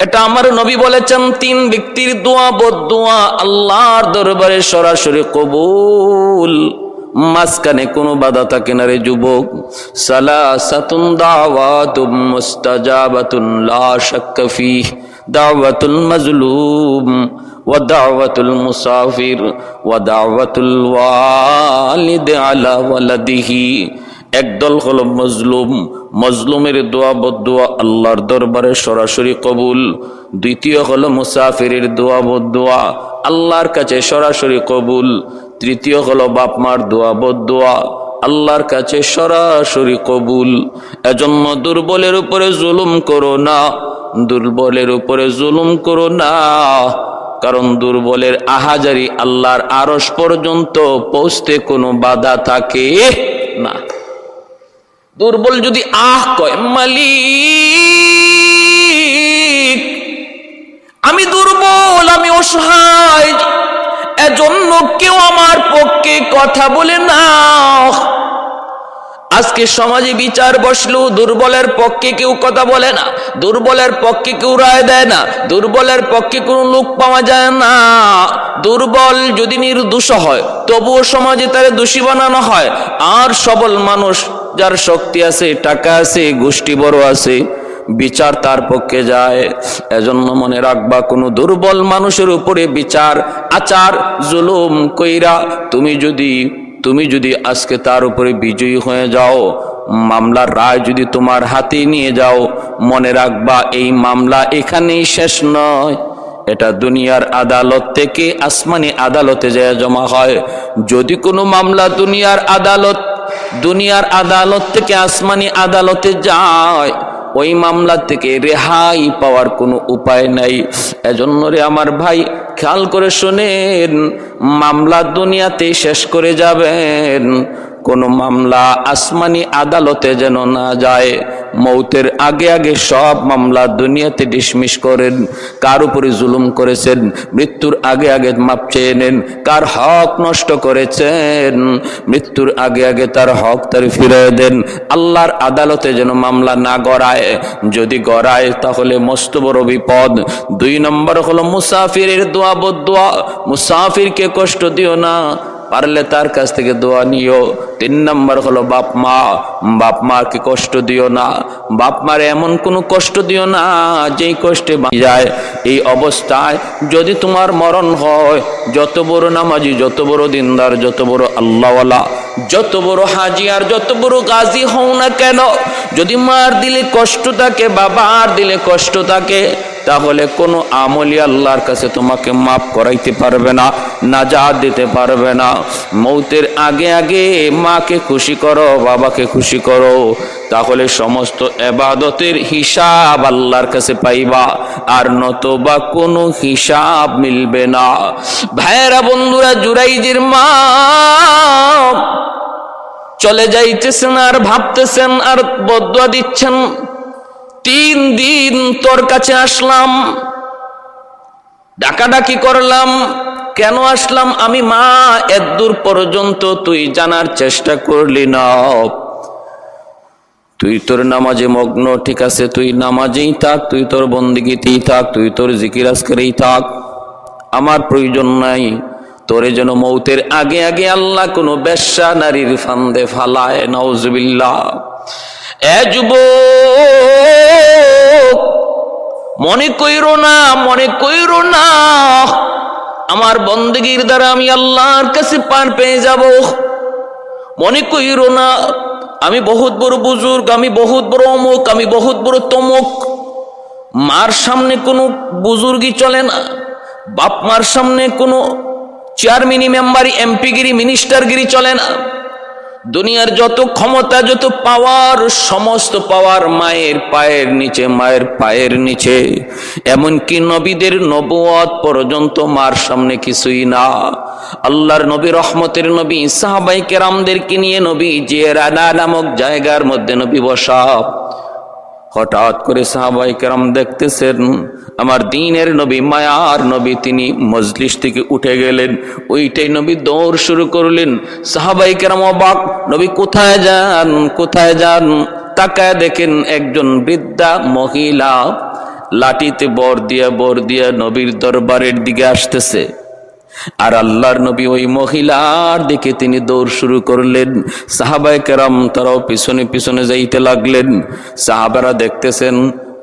এটা আমার নবী বলেছেন তিন ব্যক্তির দোয়া বদুয়া আল্লাহর দরবারে সরাসরি কবুল মাঝখানে কোনো বাধা থাকে না রে যুবক সালাসাতুন দাওয়াতুম মুস্তাজাবাতুন লা শাক্কা ফিহ দাওয়াতুল মাজলুম ওয়া দাওয়াতুল মুসাফির ওয়া দাওয়াতুল ওয়ালিদ আলা ওয়ালাদিহি একদল হলো মজলুম মজলুমের দোয়া বদুয়া আল্লাহর দরবারে সরাসরি কবুল। দ্বিতীয় হলো মুসাফিরের দোয়া বদুয়া আল্লাহর কাছে সরাসরি কবুল। তৃতীয় হলো বাপমার দোয়া বদুয়া আল্লাহর কাছে সরাসরি কবুল। এজন্য দুর্বলের উপরে জুলুম করো না, দুর্বলের উপরে জুলুম করো না, কারণ দুর্বলের আহাজারি আল্লাহর আরস পর্যন্ত পৌঁছতে কোনো বাধা থাকে। দুর্বল যদি আহ কয়, মালিক, আমি দুর্বল, আমি অসহায়, এজন্য কেউ আমার পক্ষে কথা বলে না। আজকে সমাজে বিচার বসল দুর্বলের পক্ষে কেউ কথা বলে না, দুর্বলের পক্ষে কেউ রায় দেয় না, দুর্বলের পক্ষে কোনো লোক পাওয়া যায় না। দুর্বল যদি নির্দোষ হয়, তবুও সমাজে তার দোষী বানানো হয়, আর সবল মানুষ যার শক্তি আছে, টাকা আছে, গোষ্ঠী বড় আছে, বিচার তার পক্ষে যায়। এজন্য মনে রাখবা, কোনো দুর্বল মানুষের উপরে বিচার, আচার, জুলুম কইরা তুমি যদি তুমি যদি আজকে তার উপরে বিজয়ী হয়ে যাও, মামলার রায় যদি তোমার হাতে নিয়ে যাও, মনে রাখবা, এই মামলা এখানেই শেষ নয়। এটা দুনিয়ার আদালত থেকে আসমানি আদালতে যায় জমা হয়। যদি কোনো মামলা দুনিয়ার আদালত দুনিয়ার আদালত থেকে, আসমানি আদালতে যায়। ওই মামলা থেকে রেহাই পাওয়ার কোনো উপায় নাই। এজন্য রে আমার ভাই, খেয়াল করে শোনেন, মামলা দুনিয়াতে শেষ করে যাবেন। কোনো মামলা আসমানি আদালতে যেন না যায়। মৌতের আগে আগে সব মামলা দুনিয়াতে ডিসমিস করেন। কার উপরে জুলুম করেছেন? মৃত্যুর আগে আগে মাপ চেয়ে নেন। কার হক নষ্ট করেছেন? মৃত্যুর আগে আগে তার হক তার ফিরে দেন। আল্লাহর আদালতে যেন মামলা না গড়ায়। যদি গড়ায় তাহলে মস্ত বড় বিপদ। দুই নম্বর হলো মুসাফিরের দোয়া। বদোয়া মুসাফিরকে কষ্ট দিও না। পারলে তার কাছ থেকে দোয়া নিও। তিন নম্বর হলো বাপ মা। বাপ মাকে কষ্ট দিও না। বাপ মার এমন কোনো কষ্ট দিও না, যেই কষ্টে যায়। এই অবস্থায় যদি তোমার মরণ হয়, যত বড় নামাজি, যত বড় দিনদার, যত বড় আল্লাহওয়ালা, যত বড় হাজি আর যত বড় গাজী হও না কেন? যদি মার দিলে কষ্ট থাকে, বাবার দিলে কষ্ট থাকে তাহলে কোনো আমলি আল্লাহর কাছে তোমাকে মাফ করাইতে পারবে না নাজাদ দিতে পারবে না। মৌতের আগে আগে মাকে খুশি করো, বাবাকে খুশি করো। তাহলে সমস্ত এবাদতের হিসাব আল্লাহর কাছে পাইবা, আর নতবা কোনো হিসাব মিলবে না। ভাইয়েরা, বন্ধুরা জুরাইজির মা চলে যাইতেছেন আর ভাবতেছেন আর বদুয়া দিচ্ছেন। তিন দিন তোর কাছে আসলাম, ডাকাডাকি করলাম, কেন আসলাম আমি মা এদূর পর্যন্ত তুই জানার চেষ্টা করলি না। তুই তোর নামাজে মগ্ন, ঠিক আছে, তুই নামাজেই থাক, তুই তোর বন্দিগিতেই থাক, তুই তোর জিকিরাজকারেই থাক। আমার প্রয়োজন নাই, তোরে যেন মৌতের আগে আগে আল্লাহ কোনো বেশ্যা নারীর ফান্দে ফালায় নওজবিল্লা মনে কইর না, মনে কইর না, আমার বন্দগির দ্বারা আমি আল্লাহর কাছে পার পেয়ে যাব। মনে কইর না, আমি বহুত বড় বুজুর্গ, আমি বহুত বড় অমুক, আমি বহুত বড় তমুক। মার সামনে কোনো বুজুর্গি চলে না। বাপ মার সামনে কোনো চেয়ারম্যানি মেম্বারি এমপিগিরি মিনিস্টারগিরি চলে না। দুনিয়ার যত ক্ষমতা, যত পাওয়ার, সমস্ত পাওয়ার মায়ের পায়ের নিচে, মায়ের পায়ের নিচে। এমনকি নবীদের নবুয়াত পর্যন্ত মার সামনে কিছুই না। আল্লাহর নবী, রহমতের নবী, সাহাবাই কেরামদেরকে নিয়ে নবী যে রানা নামক জায়গার মধ্যে নবী বসা। হঠাৎ করে সাহাবাই কেরাম দেখতেছেন, আমার দিনের নবী, মায়ার নবী তিনি মজলিস থেকে উঠে গেলেন। ওইটাই নবী দৌড় শুরু করলেন। সাহাবাই কেরাম অবাক, নবী কোথায় যান? কোথায় যান? তাকায় দেখেন একজন বৃদ্ধা মহিলা লাঠিতে বর দিয়া বর দিয়া নবীর দরবারের দিকে আসতেছে। আর আল্লাহর নবী ওই মহিলার দিকে তিনি দৌড় শুরু করলেন। সাহাবায় কেরাম তারাও পিছনে পিছনে যাইতে লাগলেন। সাহাবারা দেখতেছেন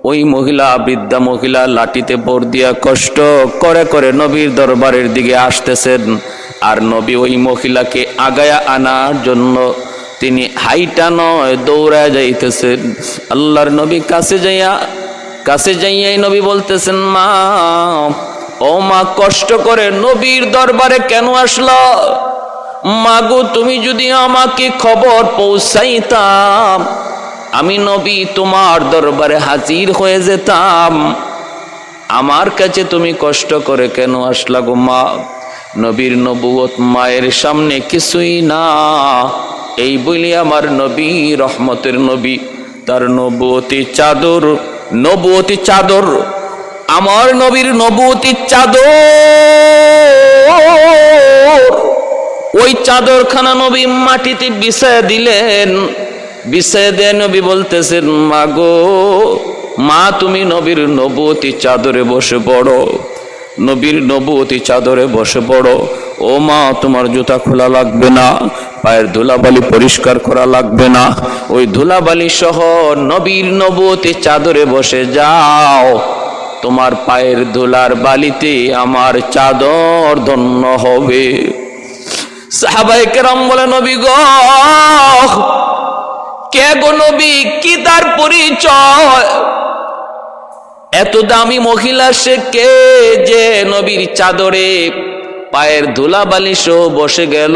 ওই মহিলা, বৃদ্ধা মহিলা লাঠিতে বর দিয়া কষ্ট করে করে নবীর দরবারের দিকে আসতেছেন। আর নবী ওই মহিলাকে আগায়া আনার জন্য তিনি হাইটা নয়, দৌড়ায় যাইতেছেন। আল্লাহর নবী কাছে যাইয়া, কাছে যাইয়াই নবী বলতেছেন, মা ও মা, কষ্ট করে নবীর দরবারে কেন আসলো? মাগো, তুমি যদি আমাকে খবর পৌঁছাইতাম, আমি নবী তোমার দরবারে হাজির হয়ে যেতাম। আমার কাছে তুমি কষ্ট করে কেন আসলা গো মা? নবীর নবুয়ত মায়ের সামনে কিছুই না। এই বলি আমার নবী রহমতের নবী, তার নবুয়তি চাদর নবুয়তি চাদর আমার নবীর নবুয়তি চাদর। ওই চাদরখানা নবী মাটিতে বিছায় দিলেন। বিছায় দেয় নবী বলতেছেন, মা গো, মা, তুমি নবীর নবতী চাদরে বসে পড়ো। নবীর নবতী চাদরে বসে পড়ো। ও মা, তোমার জুতা খোলা লাগবে না, পায়ের ধুলাবালি পরিষ্কার করা লাগবে না। ওই ধুলাবালি সহ নবীর নবতী চাদরে বসে যাও। তোমার পায়ের ধুলার বালিতে আমার চাদর ধন্য হবে। সাহাবাই কেরাম বলে, নবী গ, কে গো নবী? কি তার পরিচয়? এত দামি মহিলা সে কে যে নবীর চাদরে পায়ের ধুলা বালিশ বসে গেল?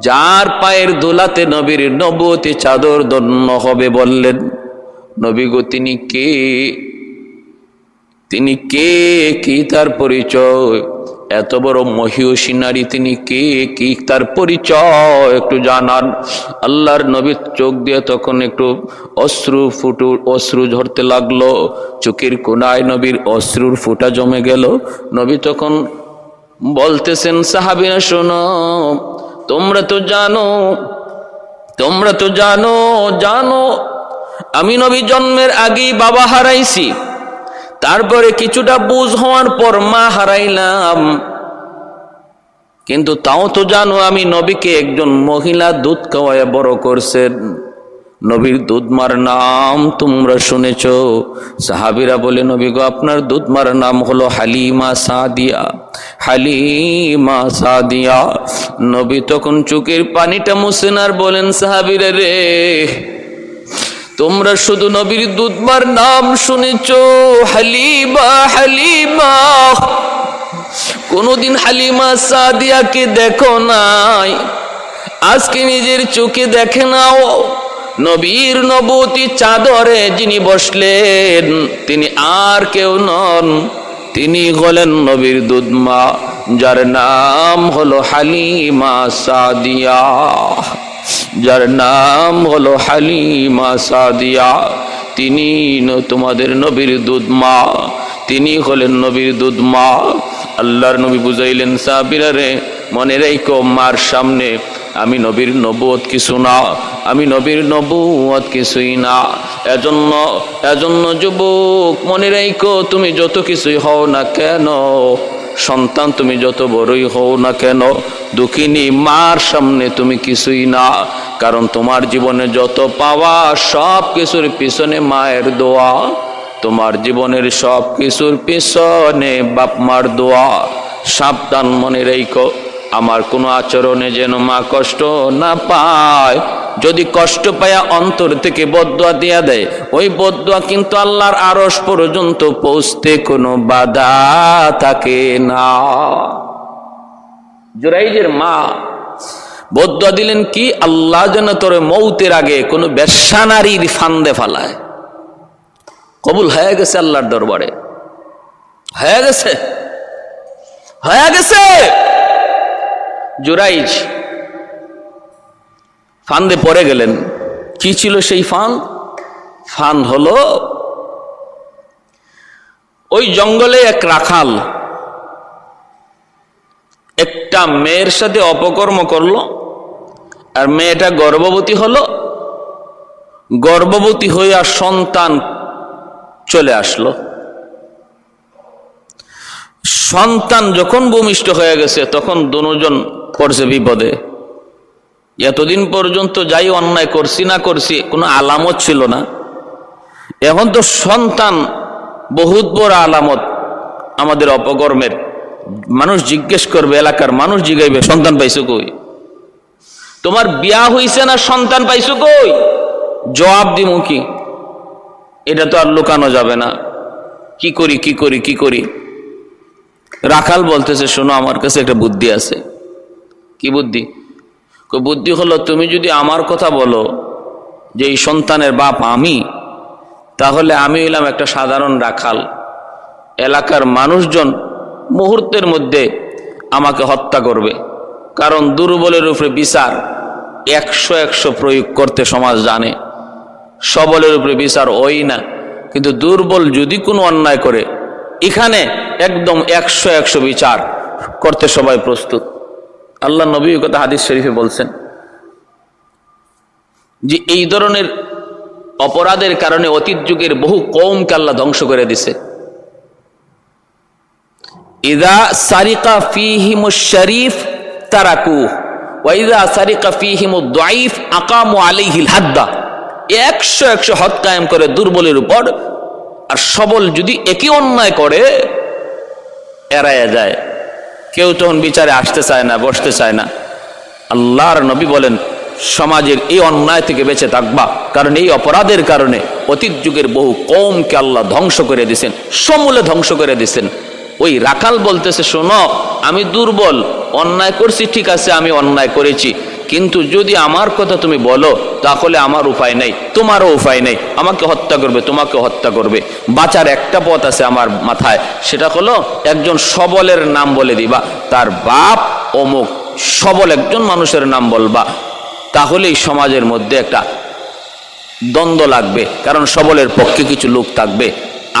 যার পায়ের ধুলাতে নবীর নবতী চাদর দন্য হবে বললেন, নবী গো, তিনি কে? তিনি কে? কি তার পরিচয়? এত বড় মহিষী নারী তিনি কে? কি তার পরিচয়? একটু জানান। আল্লাহর নবীর চোখ দিয়ে তখন একটু অশ্রু ফুটু, অশ্রু ঝরতে লাগল। চোখের কোনায় নবীর অশ্রুর ফুটা জমে গেল। নবী তখন বলতেছেন সাহাবিনা শোনো, তোমরা তো জানো, তোমরা তো জানো জানো। আমি নবী জন্মের আগেই বাবা হারাইছি। তারপরে কিছুটা বুঝ হওয়ার পর মা হারাইলাম। কিন্তু তাও তো জানো আমি নবীকে একজন মহিলা দুধ খাওয়ায় বড় করছেন নবীর দুধমার নাম তোমরা শুনেছ। সাহাবিরা বলে, নবী গো, আপনার দুধমার নাম হলো হালিমা সাদিয়া। হালিমা সাদিয়া। নবী তখন চোখের পানিটা মুছেন আর বলেন, সাহাবিরা রে তোমরা শুধু নবীর দুধমার নাম শুনেছ, হালিমা হালিমা। কোনদিন হালিমা সাদিয়াকে দেখো নাই, আজকে নিজের চোখে দেখে নাও, নবীর নবতী চাদরে যিনি বসলেন, তিনি আর কেউ নন, তিনি হলেন নবীর দুধমা, যার নাম হলো হালিমা সাদিয়া। যার নাম হলো হালিমা সাদিয়া। তিনি তোমাদের নবীর দুধমা তিনি হলেন নবীর দুধমা আল্লাহর নবী বুঝাইলেন সাবিরারে মনে রেখো, মার সামনে আমি নবীর নবুয়ত কিছু না। আমি নবীর নবুয়ত কিছুই না। এজন্য এজন্য যুবক, মনে রেখো, তুমি যত কিছুই হও না কেন সন্তান তুমি যত বড়ই হও না কেন, দুঃখিনী, মার সামনে তুমি কিছুই না। কারণ তোমার জীবনে যত পাওয়া, সব কিছুর পিছনে মায়ের দোয়া। তোমার জীবনের সব কিছুর পিছনে বাপ মার দোয়া। সাবধান মনে রেখো। আমার কোনো আচরণে যেন মা কষ্ট না পায়। যদি কষ্ট পায়া অন্তর থেকে বদুয়া দিয়া দেয়, ওই বদুয়া কিন্তু আল্লাহর আরস পর্যন্ত পৌঁছতে কোনো বাধা থাকে না। জুরাইজের মা বদুয়া দিলেন কি? আল্লাহ যেন তোর মৌতের আগে কোনো বেশ্যা নারীর ফান্দে ফালায়। কবুল হয়ে গেছে আল্লাহর দরবারে। হয়ে গেছে? হয়ে গেছে? জুরাইজ ফান্দে পড়ে গেলেন। কি ছিল সেই ফান? ফান হলো ওই জঙ্গলে এক রাখাল। একটা মেয়ের সাথে অপকর্ম করল। আর মেয়েটা গর্ভবতী হলো। গর্ভবতী হইয়া সন্তান চলে আসলো। সন্তান যখন ভূমিষ্ঠ হয়ে গেছে, তখন দুজন পড়ছে বিপদে। এতদিন পর্যন্ত যাই অন্যায় করছি না করছি, কোনো আলামত ছিল না। এখন তো সন্তান বহুত বড় আলামত আমাদের অপকর্মের। মানুষ জিজ্ঞেস করবে, এলাকার মানুষ জিগাইবে, সন্তান পাইছো কই? তোমার বিয়া হইছে না সন্তান পাইছো কই? জবাব দিমু কি? এটা তো আর লুকানো যাবে না। কি করি কি করি কি করি? রাখাল বলতেছে, শোনো, আমার কাছে একটা বুদ্ধি আছে। কি বুদ্ধি? বুদ্ধি হলো, তুমি যদি আমার কথা বলো যে এই সন্তানের বাপ আমি, তাহলে আমি হইলাম একটা সাধারণ রাখাল। এলাকার মানুষজন মুহূর্তের মধ্যে আমাকে হত্যা করবে। কারণ দুর্বলের উপরে বিচার একশো একশো প্রয়োগ করতে সমাজ জানে। সবলের উপরে বিচার ওই না। কিন্তু দুর্বল যদি কোনো অন্যায় করে এখানে একদম একশো একশো বিচার করতে সবাই প্রস্তুত। আল্লাহ নবী কথা হাদিস শরীফে বলছেন যে এই ধরনের অপরাধের কারণে অতীত যুগের বহু কৌমকে আল্লাহ ধ্বংস করে দিছে। ইদা সারিকা ফিহিম শরীফ তারাকু ওয়াইদা সারিকা ফিহিম দাইফ আকামু আলাইহিল হাদ্দা। একশো একশো হদ কায়েম করে দুর্বলের উপর আর সবল যদি একই অন্যায় করে, এড়াইয়া যায়। কেউ তখন বিচারে আসতে চায় না, বসতে চায় না। আল্লাহর নবী বলেন, সমাজের এই অন্যায় থেকে বেঁচে থাকবা, কারণ এই অপরাধের কারণে অতীত যুগের বহু কমকে আল্লাহ ধ্বংস করে দিছেন, সমূলে ধ্বংস করে দিছেন। ওই রাখাল বলতেছে, শোনো, আমি দুর্বল, অন্যায় করছি, ঠিক আছে, আমি অন্যায় করেছি। কিন্তু যদি আমার কথা তুমি বলো, তাহলে আমার উপায় নেই, তোমারও উপায় নেই, আমাকে হত্যা করবে তোমাকে হত্যা করবে। বাঁচার একটা পথ আছে আমার মাথায়, সেটা হলো একজন সবলের নাম বলে দিবা, তার বাপ অমুক সবল একজন মানুষের নাম বলবা। তাহলেই সমাজের মধ্যে একটা দ্বন্দ্ব লাগবে, কারণ সবলের পক্ষে কিছু লোক থাকবে।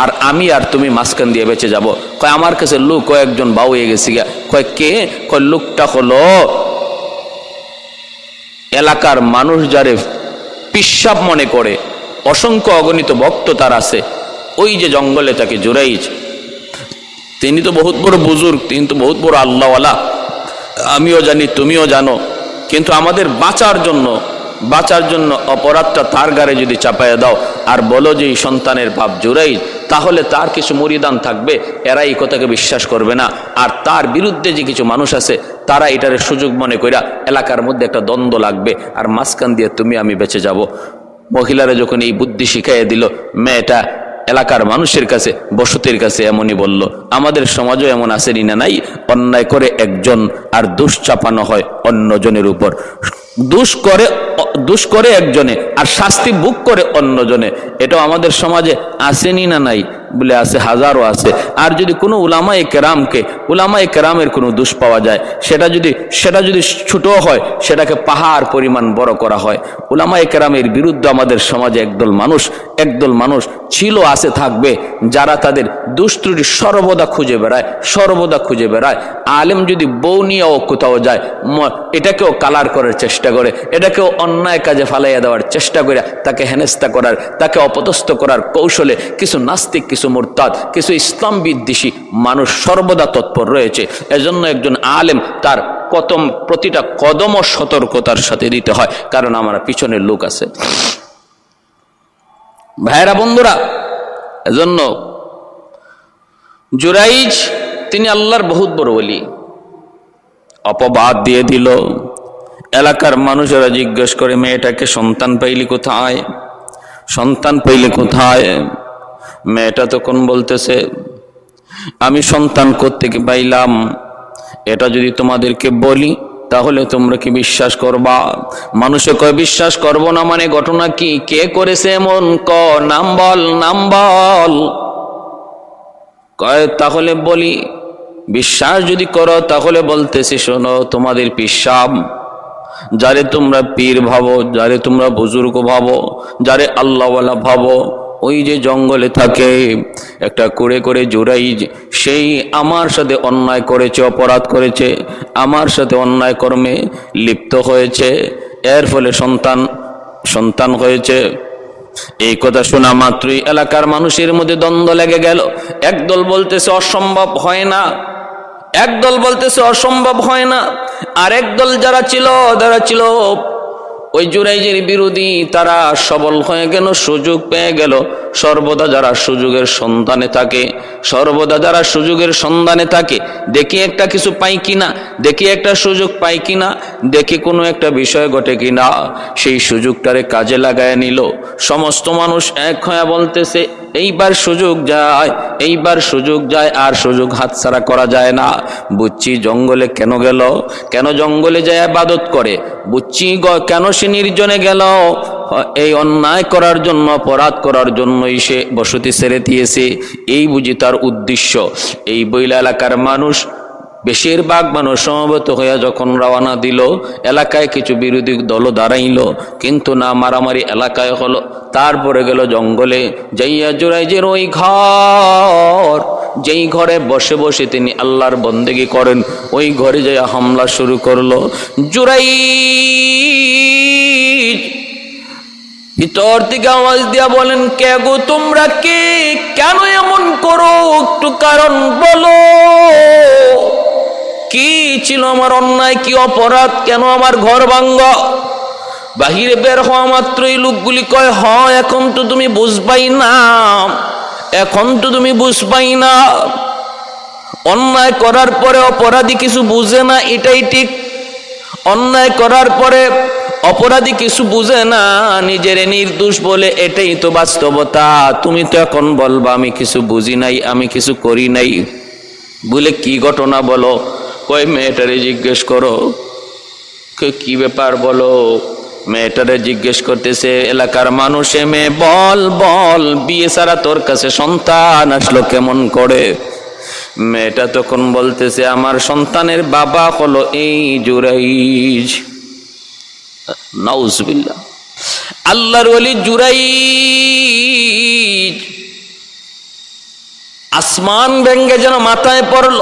আর আমি আর তুমি মাঝখান দিয়ে বেঁচে যাব। কয়, আমার কাছে লোক কয়েকজন বাউ হয়ে গেছি গা কয়, কে? কয়, লোকটা হলো এলাকার মানুষ যারে পিসাব মনে করে, অসংখ্য অগণিত ভক্ত তার আছে, ওই যে জঙ্গলে তাকে জোরাইজ তিনি তো বহুত বড় বুজুর্গ, তিনি তো বহুত বড় আল্লাহওয়ালা। আমিও জানি, তুমিও জানো, কিন্তু আমাদের বাঁচার জন্য বাঁচার জন্য অপরাধটা তার গাড়ে যদি চাপাইয়া দাও আর বলো যে এই সন্তানের পাপ জোরাই তাহলে তার কিছু মরিদান থাকবে এরা এই কথাকে বিশ্বাস করবে না। আর তার বিরুদ্ধে যে কিছু মানুষ আছে, তারা এটার সুযোগ মনে কইরা এলাকার মধ্যে একটা দ্বন্দ্ব লাগবে আর মাঝখান দিয়ে তুমি আমি বেঁচে যাব। মহিলারা যখন এই বুদ্ধি শিখাইয়া দিল, মেয়েটা এলাকার মানুষের কাছে, বসতির কাছে এমনই বলল, আমাদের সমাজও এমন আসেনি না নাই, অন্যায় করে একজন আর দুষ চাপানো হয় অন্যজনের উপর। দুষ করে দুষ করে একজনে আর শাস্তি বুক করে অন্যজনে। এটাও আমাদের সমাজে আসেনি না নাই বলে আছে হাজারও আছে। আর যদি কোনো উলামাই কেরামকে উলামাই কেরামের কোনো দুষ পাওয়া যায়, সেটা যদি সেটা যদি ছোট হয়, সেটাকে পাহাড় পরিমাণ বড় করা হয়। উলামাই কেরামের বিরুদ্ধে আমাদের সমাজে একদল মানুষ একদল মানুষ ছিল, আছে, থাকবে, যারা তাদের দুষ্ট্রুটি সর্বদা খুঁজে বেড়ায়, সর্বদা খুঁজে বেড়ায়। আলেম যদি বউ নিয়েও কোথাও যায় এটাকেও কালার করার চেষ্টা করে, এটাকেও অন্যায় কাজে ফালাইয়া দেওয়ার চেষ্টা করে তাকে হেনেস্তা করার, তাকে অপদস্থ করার কৌশলে কিছু নাস্তিক, কিছু মোরতাদ, কিছু ইসলাম বিদ্বেষী মানুষ সর্বদা তৎপর রয়েছে। এজন্য একজন আলেম তার কতম প্রতিটা কদম সতর্কতার সাথে দিতে হয়, কারণ আমার পিছনের লোক আছে। ভাইরা বন্ধুরা, এজন্য জুরাইজ তিনি আল্লাহর বহুত বড় বলি অপবাদ দিয়ে দিল। এলাকার মানুষেরা জিজ্ঞেস করে, মেয়েটাকে সন্তান পাইলি কোথায়? সন্তান পাইলে কোথায়? মেয়েটা তখন বলতেছে, আমি সন্তান কোত্থেকে পাইলাম? এটা যদি তোমাদেরকে বলি, তাহলে তোমরা কি বিশ্বাস করবা? মানুষে কয়, বিশ্বাস করব না মানে ঘটনা কি? কে করেছে এমন? ক, নাম বল নাম বল। কয়, তাহলে বলি, বিশ্বাস যদি করো, তাহলে বলতেছি, শোনো, তোমাদের পিসাব যারে তোমরা পীর ভাবো, যারে তোমরা বুজুর্গ ভাবো, যারে আল্লাহওয়ালা ভাবো, ওই যে জঙ্গলে থাকে, একটা করে করে জোড়াই সেই আমার সাথে অন্যায় করেছে, অপরাধ করেছে, আমার সাথে অন্যায় কর্মে লিপ্ত হয়েছে, এর ফলে সন্তান সন্তান হয়েছে। এই কথা শোনা মাত্রই এলাকার মানুষের মধ্যে দ্বন্দ্ব লেগে গেল। একদল বলতেছে, অসম্ভব, হয় না। একদল বলতেছে, অসম্ভব হয় না। আর একদল যারা ছিল যারা ছিল, ওই জুরাইজের বিরোধী, তারা সবল হয়ে গেল, সুযোগ পেয়ে গেল। সর্বদা যারা সুযোগের সন্ধানে থাকে, সর্বদা যারা সুযোগের সন্ধানে থাকে, দেখি একটা কিছু পাই কিনা? দেখি একটা সুযোগ পাই কিনা? দেখি কোনো একটা বিষয় ঘটে কিনা? সেই সুযোগটারে কাজে লাগায় নিল। সমস্ত মানুষ এক হয়ে বলতেছে এইবার সুযোগ যায়, এইবার সুযোগ যায়, আর সুযোগ হাতছাড়া করা যায় না। বুচ্ছি জঙ্গলে কেন গেল? কেন জঙ্গলে যায় আবাদত করে? বুচ্ছি কেন সে নির্জনে গেল? এই অন্যায় করার জন্য, অপরাধ করার জন্যই সে বসতি ছেড়ে দিয়েছে। এই বুঝি তার উদ্দেশ্য। এই বইলা এলাকার মানুষ বেশিরভাগ মানুষ সমবেত হইয়া যখন রওনা দিল, এলাকায় কিছু বিরোধী দল দাঁড়াইল। কিন্তু না, মারামারি এলাকায় হলো। তারপরে গেল জঙ্গলে। যাইয়া জোরাইজের ওই ঘর, যেই ঘরে বসে বসে তিনি আল্লাহর বন্দেগি করেন, ওই ঘরে যাইয়া হামলা শুরু করল। জুরাই ভিতর থেকে আওয়াজ দিয়া বলেন, কে গো তোমরা? কে? কেন এমন করো? একটু কারণ বলো। কি ছিল আমার অন্যায়, কি অপরাধ, কেন আমার ঘর ভাঙ্গ? বাহিরে বের হওয়া মাত্রই লোকগুলি কয়, হ, এখন তো তুমি বুঝবাই না, এখন তো তুমি বুঝবাই না। অন্যায় করার পরে অপরাধী কিছু বুঝে না, এটাই ঠিক। অন্যায় করার পরে অপরাধী কিছু বুঝে না, নিজের নির্দোষ বলে এটাই তো বাস্তবতা। তুমি তো এখন বলবা, আমি কিছু বুঝি নাই, আমি কিছু করি নাই। বলে কি ঘটনা বলো? কয় মেয়েটারে জিজ্ঞেস করো? কি ব্যাপার বলো? মেয়েটারে জিজ্ঞেস করতেছে, এলাকার মানুষে মেয়ে, বল বল, বিয়ে সারা তোর কাছে সন্তান আসলো কেমন করে? মেয়েটা তখন বলতেছে, আমার সন্তানের বাবা হলো এই জুরাইজ। নাউজবিল্লা আল্লাহর ওলি জুরাই আসমান ভেঙ্গে যেন মাথায় পড়ল।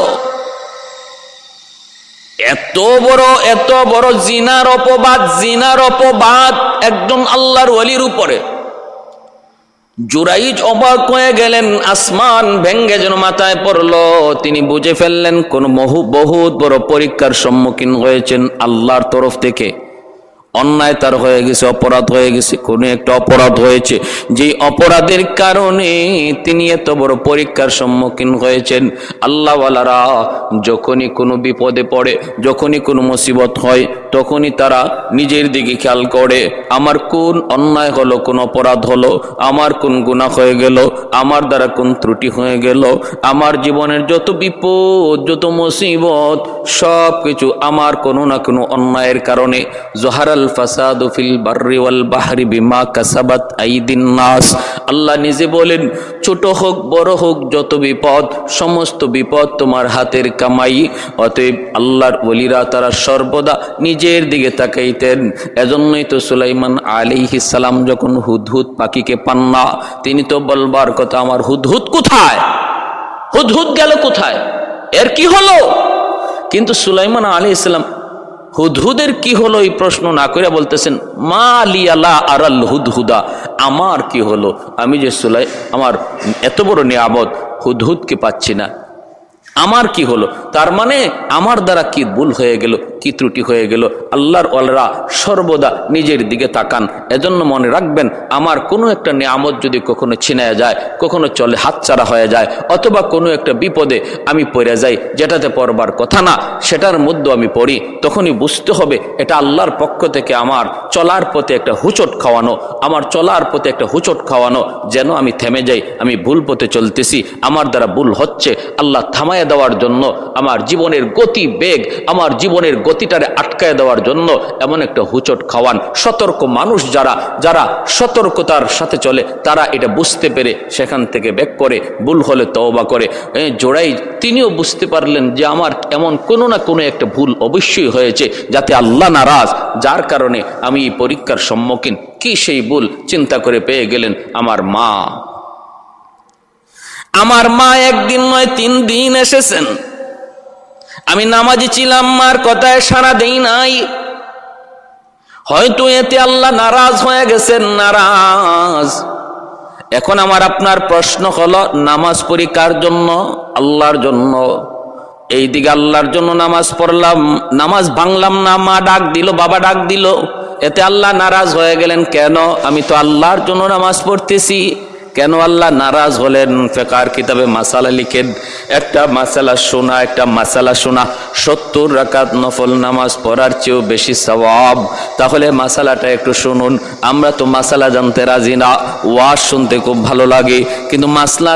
এত বড় এত বড় জিনার অপবাদ জিনার অপবাদ একজন আল্লাহর ওলির উপরে। জুরাইজ অবাক হয়ে গেলেন, আসমান ভেঙ্গে যেন মাথায় পড়ল। তিনি বুঝে ফেললেন, কোন বহু, বহুত বড় পরীক্ষার সম্মুখীন হয়েছেন আল্লাহর তরফ থেকে। অন্যায় তার হয়ে গেছে, অপরাধ হয়ে গেছে, কোনো একটা অপরাধ হয়েছে। যে অপরাধের কারণে তিনি এত বড় পরীক্ষার সম্মুখীন হয়েছেন। আল্লাহওয়ালারা যখনই কোনো বিপদে পড়ে, যখনই কোনো মুসিবত হয়, তখনই তারা নিজের দিকে খেয়াল করে, আমার কোন অন্যায় হলো, কোন অপরাধ হলো? আমার কোন গুণা হয়ে গেল? আমার দ্বারা কোন ত্রুটি হয়ে গেল? আমার জীবনের যত বিপদ, যত মুসিবত সব কিছু আমার কোনো না কোনো অন্যায়ের কারণে। জহারাল নাস। আল্লাহ নিজে বলেন, ছোট হোক, বড় হোক, যত বিপদ, সমস্ত বিপদ তোমার হাতের কামাই। অতএব আল্লাহর ওলিরা তারা সর্বদা নিজের দিকে তাকাইতেন। এজন্যই তো সুলাইমান আলিহি সালাম যখন হুদহুদ পাখিকে পান না, তিনি তো বলবার কথা, আমার হুদহুদ কোথায়? হুদহুদ গেল কোথায়? এর কি হলো? কিন্তু সুলাইমান আলী ইসলাম হুদহুদের কি হলো এই প্রশ্ন না করে বলতেছেন, মা লিয়ালা আল হুদহুদা। আমার কি হলো? আমি যে সুলাই, আমার এত বড় নিয়ামত হুদহুদকে পাচ্ছি না। আমার কি হলো? তার মানে আমার দ্বারা কি ভুল হয়ে গেল? কি ত্রুটি হয়ে গেল? আল্লাহর অলরা সর্বদা নিজের দিকে তাকান। এজন্য মনে রাখবেন, আমার কোনো একটা নিয়ামত যদি কখনো ছিনায় যায়, কখনো চলে হাতছাড়া হয়ে যায়, অথবা কোনো একটা বিপদে আমি পড়ে যাই, যেটাতে পড়বার কথা না, সেটার মধ্যে আমি পড়ি, তখনই বুঝতে হবে এটা আল্লাহর পক্ষ থেকে আমার চলার পথে একটা হুচট খাওয়ানো, আমার চলার পথে একটা হুচট খাওয়ানো, যেন আমি থেমে যাই, আমি ভুল পথে চলতেছি, আমার দ্বারা ভুল হচ্ছে, আল্লাহ থামায় দেওয়ার জন্য আমার জীবনের গতি বেগ আমার জীবনের গতি প্রতিটারে আটকায় দেওয়ার জন্য এমন একটা হুচট খাওয়ান। সতর্ক মানুষ যারা যারা সতর্কতার সাথে চলে, তারা এটা বুঝতে পেরে সেখান থেকে ব্যাক করে, ভুল হলে তওবা করে। জোড়াই, তিনিও বুঝতে পারলেন যে আমার এমন কোনো না কোনো একটা ভুল অবশ্যই হয়েছে, যাতে আল্লাহ নারাজ। যার কারণে আমি এই পরীক্ষার সম্মুখীন। কি সেই ভুল? চিন্তা করে পেয়ে গেলেন আমার মা। আমার মা একদিন নয়, তিন দিন এসেছেন। আমি নামাজি ছিলাম, মার কথায় সারা দেই নাই। হয়তো এতে আল্লাহ নারাজ হয়ে গেছেন, নারাজ। এখন আমার আপনার প্রশ্ন হলো, নামাজ পড়ি কার জন্য? আল্লাহর জন্য। এই দিকে আল্লাহর জন্য নামাজ পড়লাম, নামাজ ভাঙলাম না, মা ডাক দিল, বাবা ডাক দিল। এতে আল্লাহ নারাজ হয়ে গেলেন কেন? আমি তো আল্লাহর জন্য নামাজ পড়তেছি। কেন আল্লাহ নারাজ হলেন? ফেকার কিতাবে মাসালা লিখেন একটা মাসালা শোনা, একটা মাসালা শোনা, সত্তর রাকাত নফল নামাজ পড়ার চেয়েও বেশি সবাব তাহলে মাসালাটা একটু শুনুন। আমরা তো মাসালা জানতে রাজি না, ওয়াজ শুনতে খুব ভালো লাগে, কিন্তু মাসলা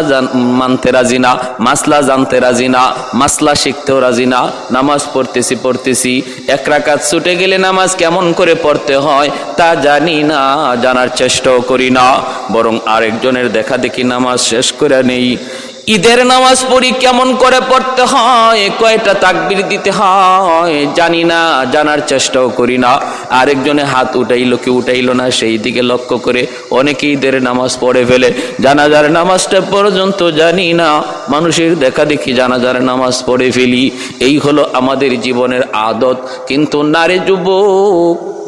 মানতে রাজি না, মাসলা জানতে রাজি না, মাসলা শিখতেও রাজি না, নামাজ পড়তেছি পড়তেছি, এক রাকাত ছুটে গেলে নামাজ কেমন করে পড়তে হয় তা জানি না, জানার চেষ্টাও করি না, বরং আরেকজনের দেখা দেখি নামাজ শেষ করে নেই। ঈদের নামাজ পড়ি কেমন করে পড়তে হয়? কয়টা তাকবির দিতে হয়? জানি না, জানার চেষ্টাও করি না। আরেকজনে হাত উঠাইলো কি উঠাইলো না, সেই দিকে লক্ষ্য করে অনেকে ঈদের নামাজ পড়ে ফেলে। জানাজার নামাজটা পর্যন্ত জানি না। মানুষের দেখা দেখি জানাজার নামাজ পড়ে ফেলি। এই হলো আমাদের জীবনের আদত। কিন্তু নারী যুবক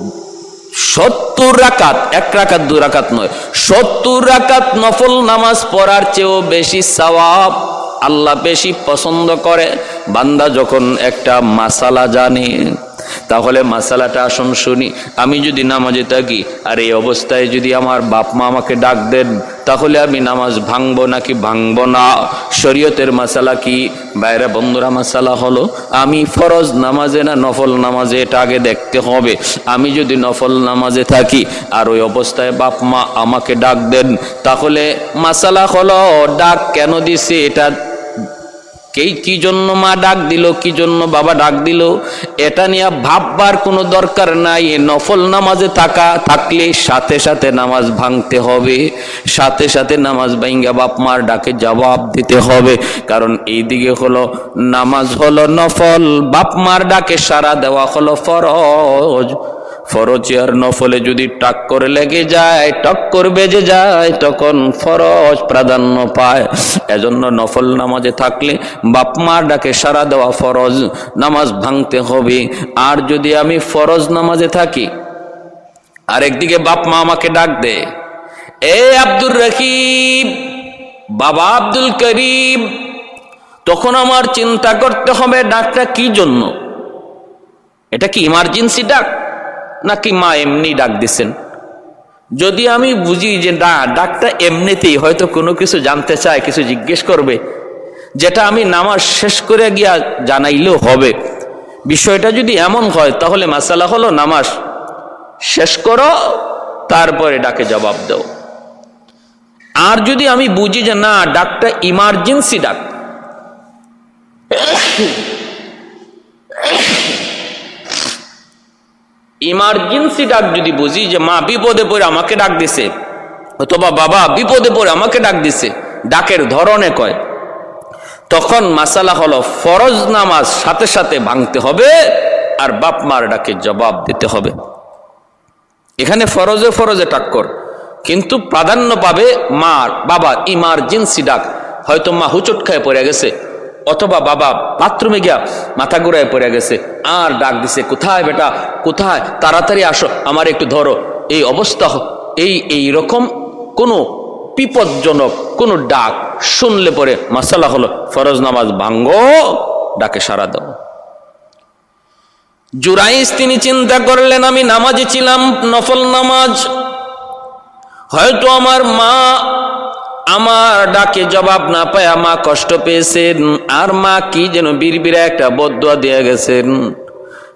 সত্তর রাকাত, এক রাকাত, দু রাকাত নয়, সত্তর রাকাত নফল নামাজ পড়ার চেয়েও বেশি সওয়াব আল্লাহ বেশি পছন্দ করে। বান্দা যখন একটা মাসালা জানে তাহলে মাসালাটা আসুন শুনি। আমি যদি নামাজে থাকি, আর এই অবস্থায় যদি আমার বাপ মা আমাকে ডাক দেন, তাহলে আমি নামাজ ভাঙব নাকি ভাঙব না? শরীয়তের মাসালা কি? বাইরে বন্ধুরা, মাসালা হলো, আমি ফরজ নামাজে না নফল নামাজে এটা আগে দেখতে হবে। আমি যদি নফল নামাজে থাকি, আর ওই অবস্থায় বাপ মা আমাকে ডাক দেন, তাহলে মাসালা হলো, ডাক কেন দিছে এটা কে কি জন্য মা ডাক দিল, কি জন্য বাবা ডাক দিল, এটা নিয়ে ভাববার কোনো দরকার নাই। নফল নামাজে থাকা, থাকলে সাথে সাথে নামাজ ভাঙতে হবে, সাথে সাথে নামাজ ভাঙ্গা বাপ মার ডাকে জবাব দিতে হবে। কারণ এই দিকে হলো নামাজ হলো নফল, বাপ মার ডাকে সারা দেওয়া হলো ফরজ। ফরজ আর নফলে যদি টাক্কর লেগে যায় টক্কর বেজে যায়, তখন ফরজ প্রাধান্য পায়। এজন্য নফল নামাজে থাকলে বাপ মার ডাকে সারা দেওয়া ফরজ, নামাজ ভাঙতে হবে। আর যদি আমি ফরজ নামাজে থাকি আরেকদিকে বাপ মা আমাকে ডাক দে, এ আব্দুর রকিব বাবা আব্দুল করিম, তখন আমার চিন্তা করতে হবে ডাকটা কি জন্য? এটা কি ইমার্জেন্সি ডাক? নাকি মা এমনি ডাক দিছেন। যদি আমি বুঝি যে না, ডাকটা এমনিতেই হয়তো কোনো কিছু জানতে চায়, কিছু জিজ্ঞেস করবে, যেটা আমি নামাজ শেষ করে গিয়া জানাইলেও হবে। বিষয়টা যদি এমন হয়, তাহলে মাসালা হলো নামাজ শেষ করো, তারপরে ডাকে জবাব দাও। আর যদি আমি বুঝি যে না, ডাকটা ইমার্জেন্সি ডাক। ইমার্জেন্সি ডাক যদি বুঝি যে মা বিপদে পড়ে আমাকে ডাক দিছে, অথবা বাবা বিপদে পড়ে আমাকে ডাক দিছে, ডাকের ধরনে কয়। তখন মাসালা হলো ফরজ নামাজ সাথে সাথে ভাঙতে হবে আর বাপ মার ডাকে জবাব দিতে হবে। এখানে ফরজে ফরজে টাক্কর, কিন্তু প্রাধান্য পাবে মার বাবা ইমার্জেন্সি ডাক। হয়তো মা হুচট খায় পড়ে গেছে অথবা বাবা বাথরুমে গিয়া মাথা ঘুরায় পড়ে গেছে। আর ডাক দিছে, কোথায় বেটা? কোথায়? তাড়াতাড়ি আসো, আমার একটু ধরো। এই অবস্থা এই এই রকম কোনো বিপজ্জনক কোনো ডাক শুনলে পরে মাসালা হলো, ফরজ নামাজ ভাঙ্গো, ডাকে সারা দাও। জুরাইস তিনি চিন্তা করলেন, আমি নামাজে ছিলাম, নফল নামাজ। হয়তো আমার মা আমার ডাকে জবাব না পায়, মা কষ্ট পেয়েছেন। আর মা কি যেন বীরবিরা একটা বদুয়া দিয়ে গেছেন।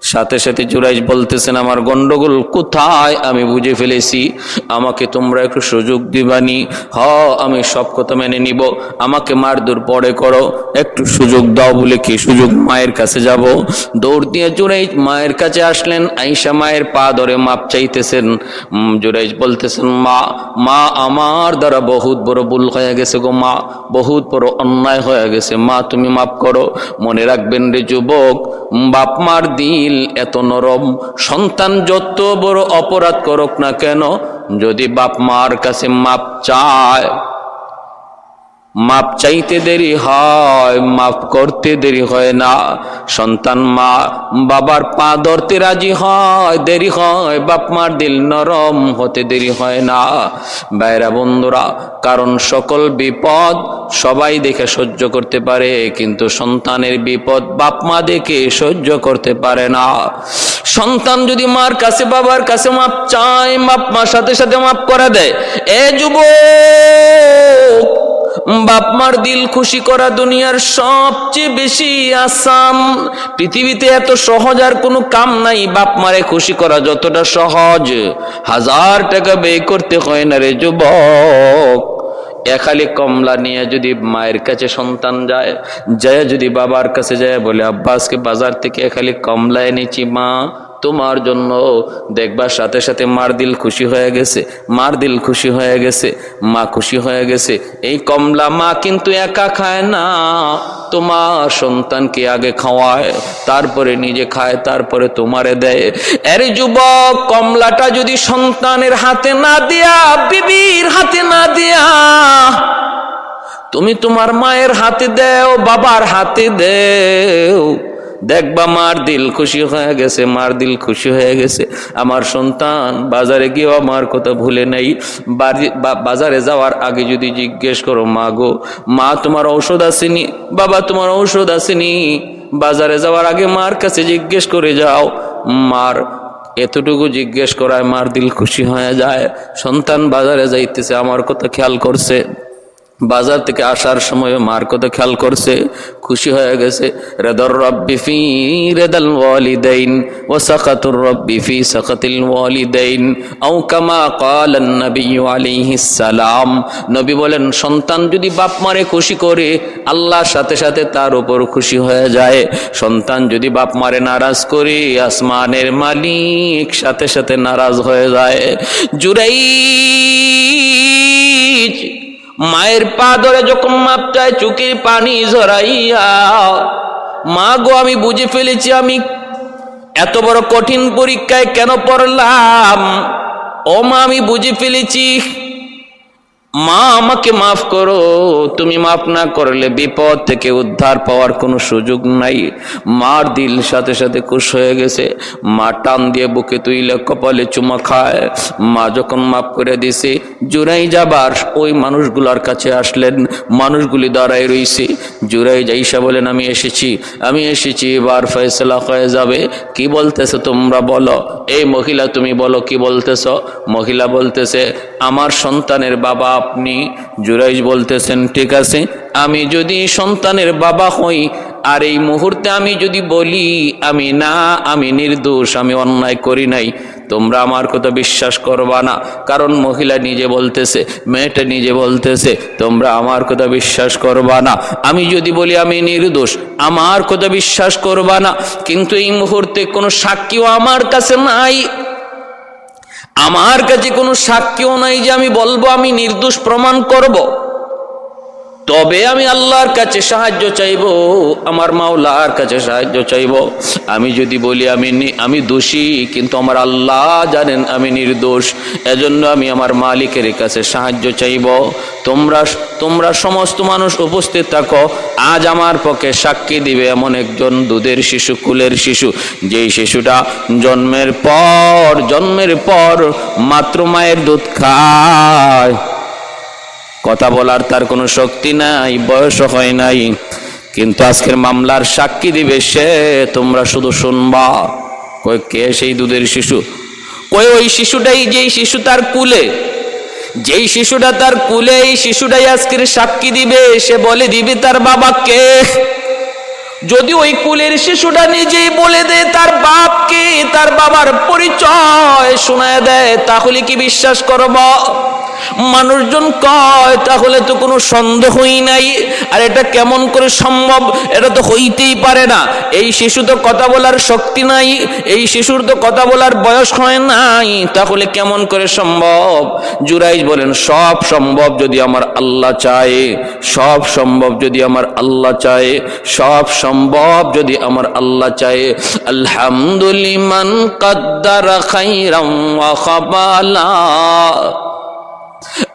সাথে সাথে জুরাইজ বলতেছেন, আমার গন্ডগোল কোথায়? আমি বুঝে ফেলেছি। আমাকে তোমরা একটু সুযোগ দিবানি। হ আমি সব কথা মেনে নিব। আমাকে মারদুর পরে করো। একটু সুযোগ দাও বলে কি সুযোগ? মায়ের কাছে যাব। দৌড় দিয়ে জুরাইজ মায়ের কাছে আসলেন। আইসা মায়ের পা ধরে মাপ চাইতেছেন। জুরাইজ বলতেছেন, মা মা, আমার দ্বারা বহুত বড় ভুল হয়ে গেছে গো মা। বহুত বড় অন্যায় হয়ে গেছে। মা, তুমি মাপ করো। মনে রাখবেন রে যুবক বাপ মার দিল এত নরম। সন্তান যত বড় অপরাধ করুক না কেন, যদি বাপ মার কাছে মাপ চায় মাপ চাইতে দেরি হয়, মাপ করতে দেরি হয় না। সন্তান মা, বাবার পা ধরতে রাজি হয়, দেরি হয়। বাপ মার দিল নরম হতে দেরি হয় না। বাইরা বন্ধুরা, কারণ সকল বিপদ সবাই দেখে সহ্য করতে পারে, কিন্তু সন্তানের বিপদ বাপ মা দেখে সহ্য করতে পারে না। সন্তান যদি মার কাছে, বাবার কাছে মাপ চায়, বাপ মার সাথে সাথে মাপ করে দেয়। এ যুবক বাপ মার দিল খুশি করা দুনিয়ার সবচেয়ে বেশি আসাম। পৃথিবীতে এত সহজ আর কোনো কাম নাই, বাপ মারে খুশি করা যতটা সহজ। হাজার টাকা ব্যয় করতে হয় না রে যুবক। একালি কমলা নিয়ে যদি মায়ের কাছে সন্তান যায় যায় যদি বাবার কাছে যায়, বলে, আব্বাসকে বাজার থেকে একালি কমলা এনেছি মা। তোমার জন্য দেখবার সাথে সাথে মার দিল খুশি হয়ে গেছে, মার দিল খুশি হয়ে গেছে, মা খুশি হয়ে গেছে। এই কমলা মা কিন্তু একা খায় না, তোমার সন্তানকে আগে খাওয়ায়, তারপরে নিজে খায়, তারপরে তোমারে দেয়। আরে যুবক, কমলাটা যদি সন্তানের হাতে না দিয়া, বিবির হাতে না দিয়া, তুমি তোমার মায়ের হাতে দেও, বাবার হাতে দেও। দেখবা মার দিল খুশি হয়ে গেছে, মার দিল খুশি হয়ে গেছে। আমার সন্তান বাজারে গিয়েও আমার কথা ভুলে নেই। বাজারে যাওয়ার আগে যদি জিজ্ঞেস করো, মা গো, মা তোমার ঔষধ আসেনি? বাবা, তোমার ঔষধ আসেনি। বাজারে যাওয়ার আগে মার কাছে জিজ্ঞেস করে যাও। মার এতটুকু জিজ্ঞেস করায় মার দিল খুশি হয়ে যায়। সন্তান বাজারে যাইতেছে, আমার কথা খেয়াল করছে। বাজার থেকে আসার সময় মার কথা খেয়াল করছে, খুশি হয়ে গেছে, রেদর রব্বি ফি রেদাল ওয়ালিদাইন ও সাকাতুর রব্বি ফি সাকাতিল ওয়ালিদাইন আও কামা ক্বালান নবী আলাইহিস সালাম। নবী বলেন, সন্তান যদি বাপ মারে খুশি করে, আল্লাহর সাথে সাথে তার উপর খুশি হয়ে যায়। সন্তান যদি বাপ মারে নারাজ করে, আসমানের মালিক সাথে সাথে নারাজ হয়ে যায়। জুরাই মায়ের পা ধরে যখন মাপটায় চুকির পানি ঝরাইয়া, মা গো, আমি বুঝে ফেলেছি, আমি এত বড় কঠিন পরীক্ষায় কেন পড়লাম? ও মা, আমি বুঝে ফেলেছি মা, আমাকে মাফ করো। তুমি মাফ না করলে বিপদ থেকে উদ্ধার পাওয়ার কোনো সুযোগ নাই। মার দিল সাথে সাথে খুশ হয়ে গেছে। মা টান দিয়ে বুকে তুইলে কপালে চুমা খায়। মা যখন মাফ করে দিছে জুরাই যাবার ওই মানুষগুলার কাছে আসলেন। মানুষগুলি দাঁড়ায় রইছে। জুরাই যাইসা বলেন, আমি এসেছি আমি এসেছি, এবার ফয়সলা হয়ে যাবে। কি বলতেছে তোমরা বলো? এই মহিলা তুমি বলো, কি বলতেছ? মহিলা বলতেছে, আমার সন্তানের বাবা আপনি জুরাইজ বলতেছেন, ঠিক আছে, আমি যদি সন্তানের বাবা হই, আর এই মুহূর্তে আমি যদি বলি, আমি না, আমি নির্দোষ, আমি অন্যায় করি নাই, তোমরা আমার কথা বিশ্বাস করবা না, কারণ মহিলা নিজে বলতেছে, মেয়েটা নিজে বলতেছে, তোমরা আমার কথা বিশ্বাস করবা না। আমি যদি বলি, আমি নির্দোষ, আমার কথা বিশ্বাস করবা না, কিন্তু এই মুহূর্তে কোনো সাক্ষীও আমার কাছে নাই। আমার কাছে কোনো সাক্ষীও নাই যে আমি বলব আমি নির্দোষ প্রমাণ করব। তবে আমি আল্লাহর কাছে সাহায্য চাইব, আমার মাওলার কাছে সাহায্য চাইব। আমি যদি বলি আমি আমি দোষী, কিন্তু আমার আল্লাহ জানেন আমি নির্দোষ, এজন্য আমি আমার মালিকের কাছে সাহায্য চাইব। তোমরা তোমরা সমস্ত মানুষ উপস্থিত থাকো, আজ আমার পক্ষে সাক্ষী দিবে এমন একজন দুধের শিশু, কুলের শিশু। যেই শিশুটা জন্মের পর জন্মের পর মাত্র মায়ের দুধ খায়। কথা বলার তার কোনো শক্তি নাই, বয়স হয় নাই। কিন্তু আজকের মামলার সাক্ষী দিবে সে, তোমরা শুধু শুনবা। কই কে সেই দুধের শিশু? কই ওই শিশুটাই যেই শিশু তার কুলে। যেই শিশুটা তার কুলে, এই শিশুটাই আজকের সাক্ষী দিবে। সে বলে দিবে তার বাবাকে। যদি ওই কুলের শিশুটা নিজেই বলে দেয় তার বাপকে, তার বাবার পরিচয় শোনায় দেয়, তাহলে কি বিশ্বাস করব? মানুষজন কয়, তাহলে তো কোনো সন্দেহই নাই। আর এটা কেমন করে সম্ভব, এটা তো হইতেই পারে না। এই শিশু তো কথা বলার শক্তি নাই, এই শিশুর তো কথা বলার বয়স হয় নাই, তাহলে কেমন করে সম্ভব? জুরাইজ বলেন, সব সম্ভব যদি আমার আল্লাহ চায়, সব সম্ভব যদি আমার আল্লাহ চায়, সব সম্ভব যদি আমার আল্লাহ চায়। আলহামদুলিমান কাদ্দার খাইরাম ওয়া খাবালা।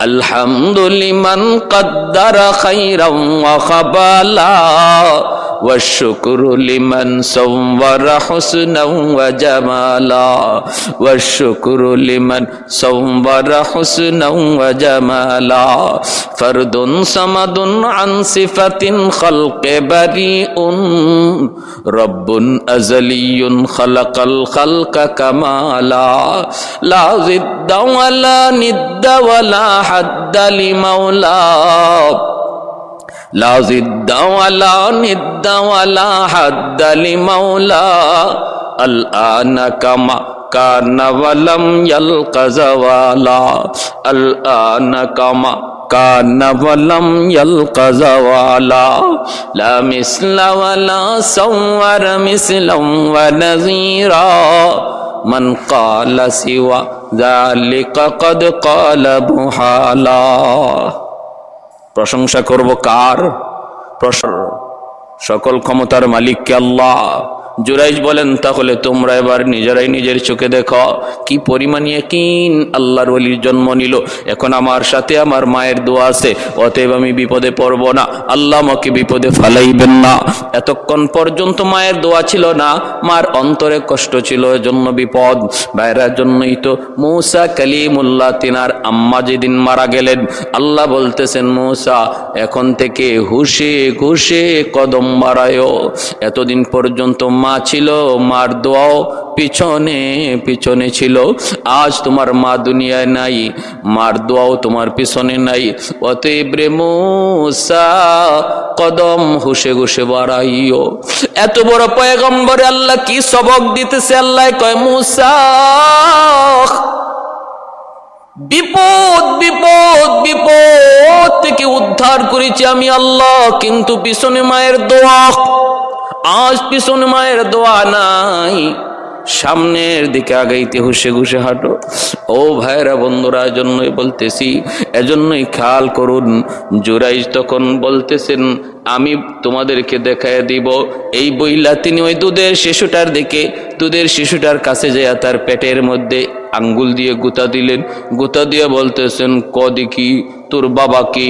अल्हम्दुलिमन कद्दर खैरम व खबाला والشكر لمن صور حسنا وجمالا. والشكر لمن صور حسنا وجمالا. فرد صمد عن صفة خلق بريء. رب أزلي خلق الخلق كمالا. لا ضد ولا ند ولا حد لمولاه लाजिदा वाला, निदा वाला हदली मौला। अल्लान कमा कान वलम यल कजवाला। अल्लान कमा कान वलम यल कजवाला। ला मिसल वला संवर मिसलम व नजीरा। मन काल सिवा जालिक कद काल बुहाला। প্রশংসা করব কার? সকল ক্ষমতার মালিককে আল্লাহ জুরাইজ বলেন, তাহলে তোমরা এবার নিজেরাই নিজের চোখে দেখো, কি পরিমাণ কিন আল্লাহর ওলির জন্ম নিল। এখন আমার সাথে আমার মায়ের দোয়া আছে, অতএব আমি বিপদে পড়ব না, আল্লাহ আমাকে বিপদে ফালাইবেন না। এতক্ষণ পর্যন্ত মায়ের দোয়া ছিল না, মার অন্তরে কষ্ট ছিল, এজন্য বিপদ। বাইরের জন্যই তো মৌসা কালিমুল্লাহ তিনার আম্মা যেদিন মারা গেলেন। আল্লাহ বলতেছেন, মৌসা, এখন থেকে হুশে ঘুষে কদম বাড়ায়। এতদিন পর্যন্ত মা মা ছিল, মার দোয়াও পিছনে পিছনে ছিল। আজ তোমার মা দুনিয়ায় নাই, মার দোয়াও তোমার পিছনে নাই। অতএব রে মুসা, কদম হুসে ঘুষে বাড়াইও। এত বড় পয়গম্বরে আল্লাহ কি সবক দিতেছে? আল্লাহ কয়, মুসা, বিপদ বিপদ বিপদ থেকে উদ্ধার করেছি আমি আল্লাহ, কিন্তু পিছনে মায়ের দোয়া আজ পিছনে মায়ের দোয়া নাই। সামনের দিকে আগাইতে হুসে ঘুষে হাঁটো। ও ভাইরা বন্ধুরা জন্যই বলতেছি এজন্যই খেয়াল করুন জুরাইজ তখন বলতেছেন, আমি তোমাদেরকে দেখায় দিব, এই বইলা তিনি ওই দুধের শিশুটার দিকে, দুধের শিশুটার কাছে যায় তার পেটের মধ্যে আঙ্গুল দিয়ে গুতা দিলেন। গুতা দিয়ে বলতেছেন, ক দেখি, তোর বাবা কি?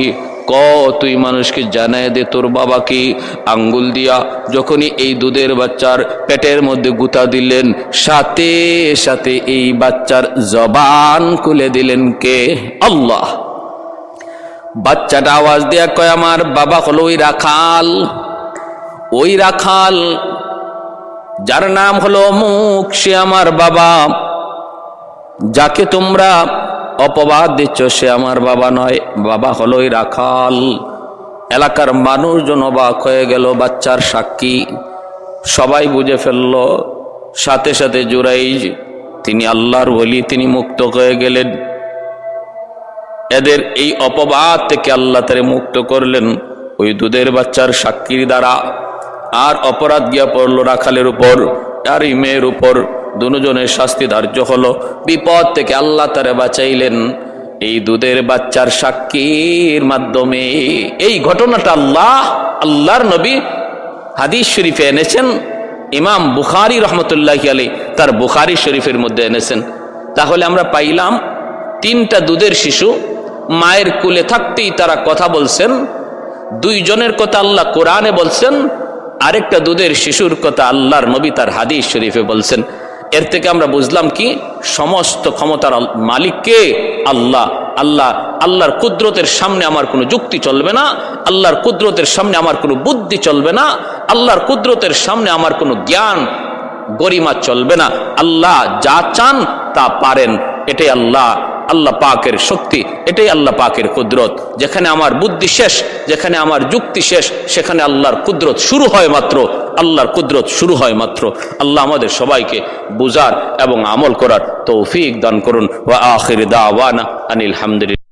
ক, তুই মানুষকে জানায় দে তোর বাবাকে আঙ্গুল দিয়া। যখনই এই দুধের বাচ্চার পেটের মধ্যে গুতা দিলেন, সাথে সাথে এই বাচ্চার জবান খুলে দিলেন কে? আল্লাহ। বাচ্চাটা আওয়াজ দেয়া কয়, আমার বাবা হলো ওই রাখাল। ওই রাখাল, যার নাম হলো মুখ সে আমার বাবা। যাকে তোমরা অপবাদ দিচ্ছ, সে আমার বাবা নয়, বাবা হলোই রাখাল। এলাকার মানুষজন অবাক হয়ে গেল, বাচ্চার সাক্ষী। সবাই বুঝে ফেলল, সাথে সাথে জুরাইজ, তিনি আল্লাহর বলি, তিনি মুক্ত হয়ে গেলেন। এদের এই অপবাদ থেকে আল্লাহ তারে মুক্ত করলেন, ওই দুধের বাচ্চার সাক্ষীর দ্বারা। আর অপরাধ গিয়া পড়ল রাখালের উপর, আর এই মেয়ের উপর। দুজনের শাস্তি ধার্য হলো। বিপদ থেকে আল্লাহ তারা বাঁচাইলেন। এই দুধের বাচ্চার সাক্ষীর মাধ্যমে এই ঘটনাটা আল্লাহ, আল্লাহর নবী হাদিস শরীফে এনেছেন। ইমাম বুখারি রহমতুল্লাহ আলী তার বুখারি শরীফের মধ্যে এনেছেন। তাহলে আমরা পাইলাম, তিনটা দুধের শিশু মায়ের কুলে থাকতেই তারা কথা বলছেন। দুইজনের কথা আল্লাহ কোরআনে বলছেন। আরেকটা দুধের শিশুর কথা আল্লাহর নবী তার হাদিস শরীফে বলছেন। এর থেকে আমরা বুঝলাম কি? সমস্ত ক্ষমতার মালিককে আল্লাহ আল্লাহ, আল্লাহর কুদরতের সামনে আমার কোনো যুক্তি চলবে না, আল্লাহর কুদরতের সামনে আমার কোনো বুদ্ধি চলবে না, আল্লাহর কুদরতের সামনে আমার কোনো জ্ঞান গরিমা চলবে না। আল্লাহ যা চান তা পারেন, এটাই আল্লাহ আল্লাহ পাকের শক্তি, এটাই আল্লাহ পাকের কুদরত। যেখানে আমার বুদ্ধি শেষ, যেখানে আমার যুক্তি শেষ, সেখানে আল্লাহর কুদরত শুরু হয় মাত্র, আল্লাহর কুদরত শুরু হয় মাত্র। আল্লাহ আমাদের সবাইকে বুজার এবং আমল করার তৌফিক দান করুন। আখির দাওয়ানা আনিল হামদুলিল্লাহ।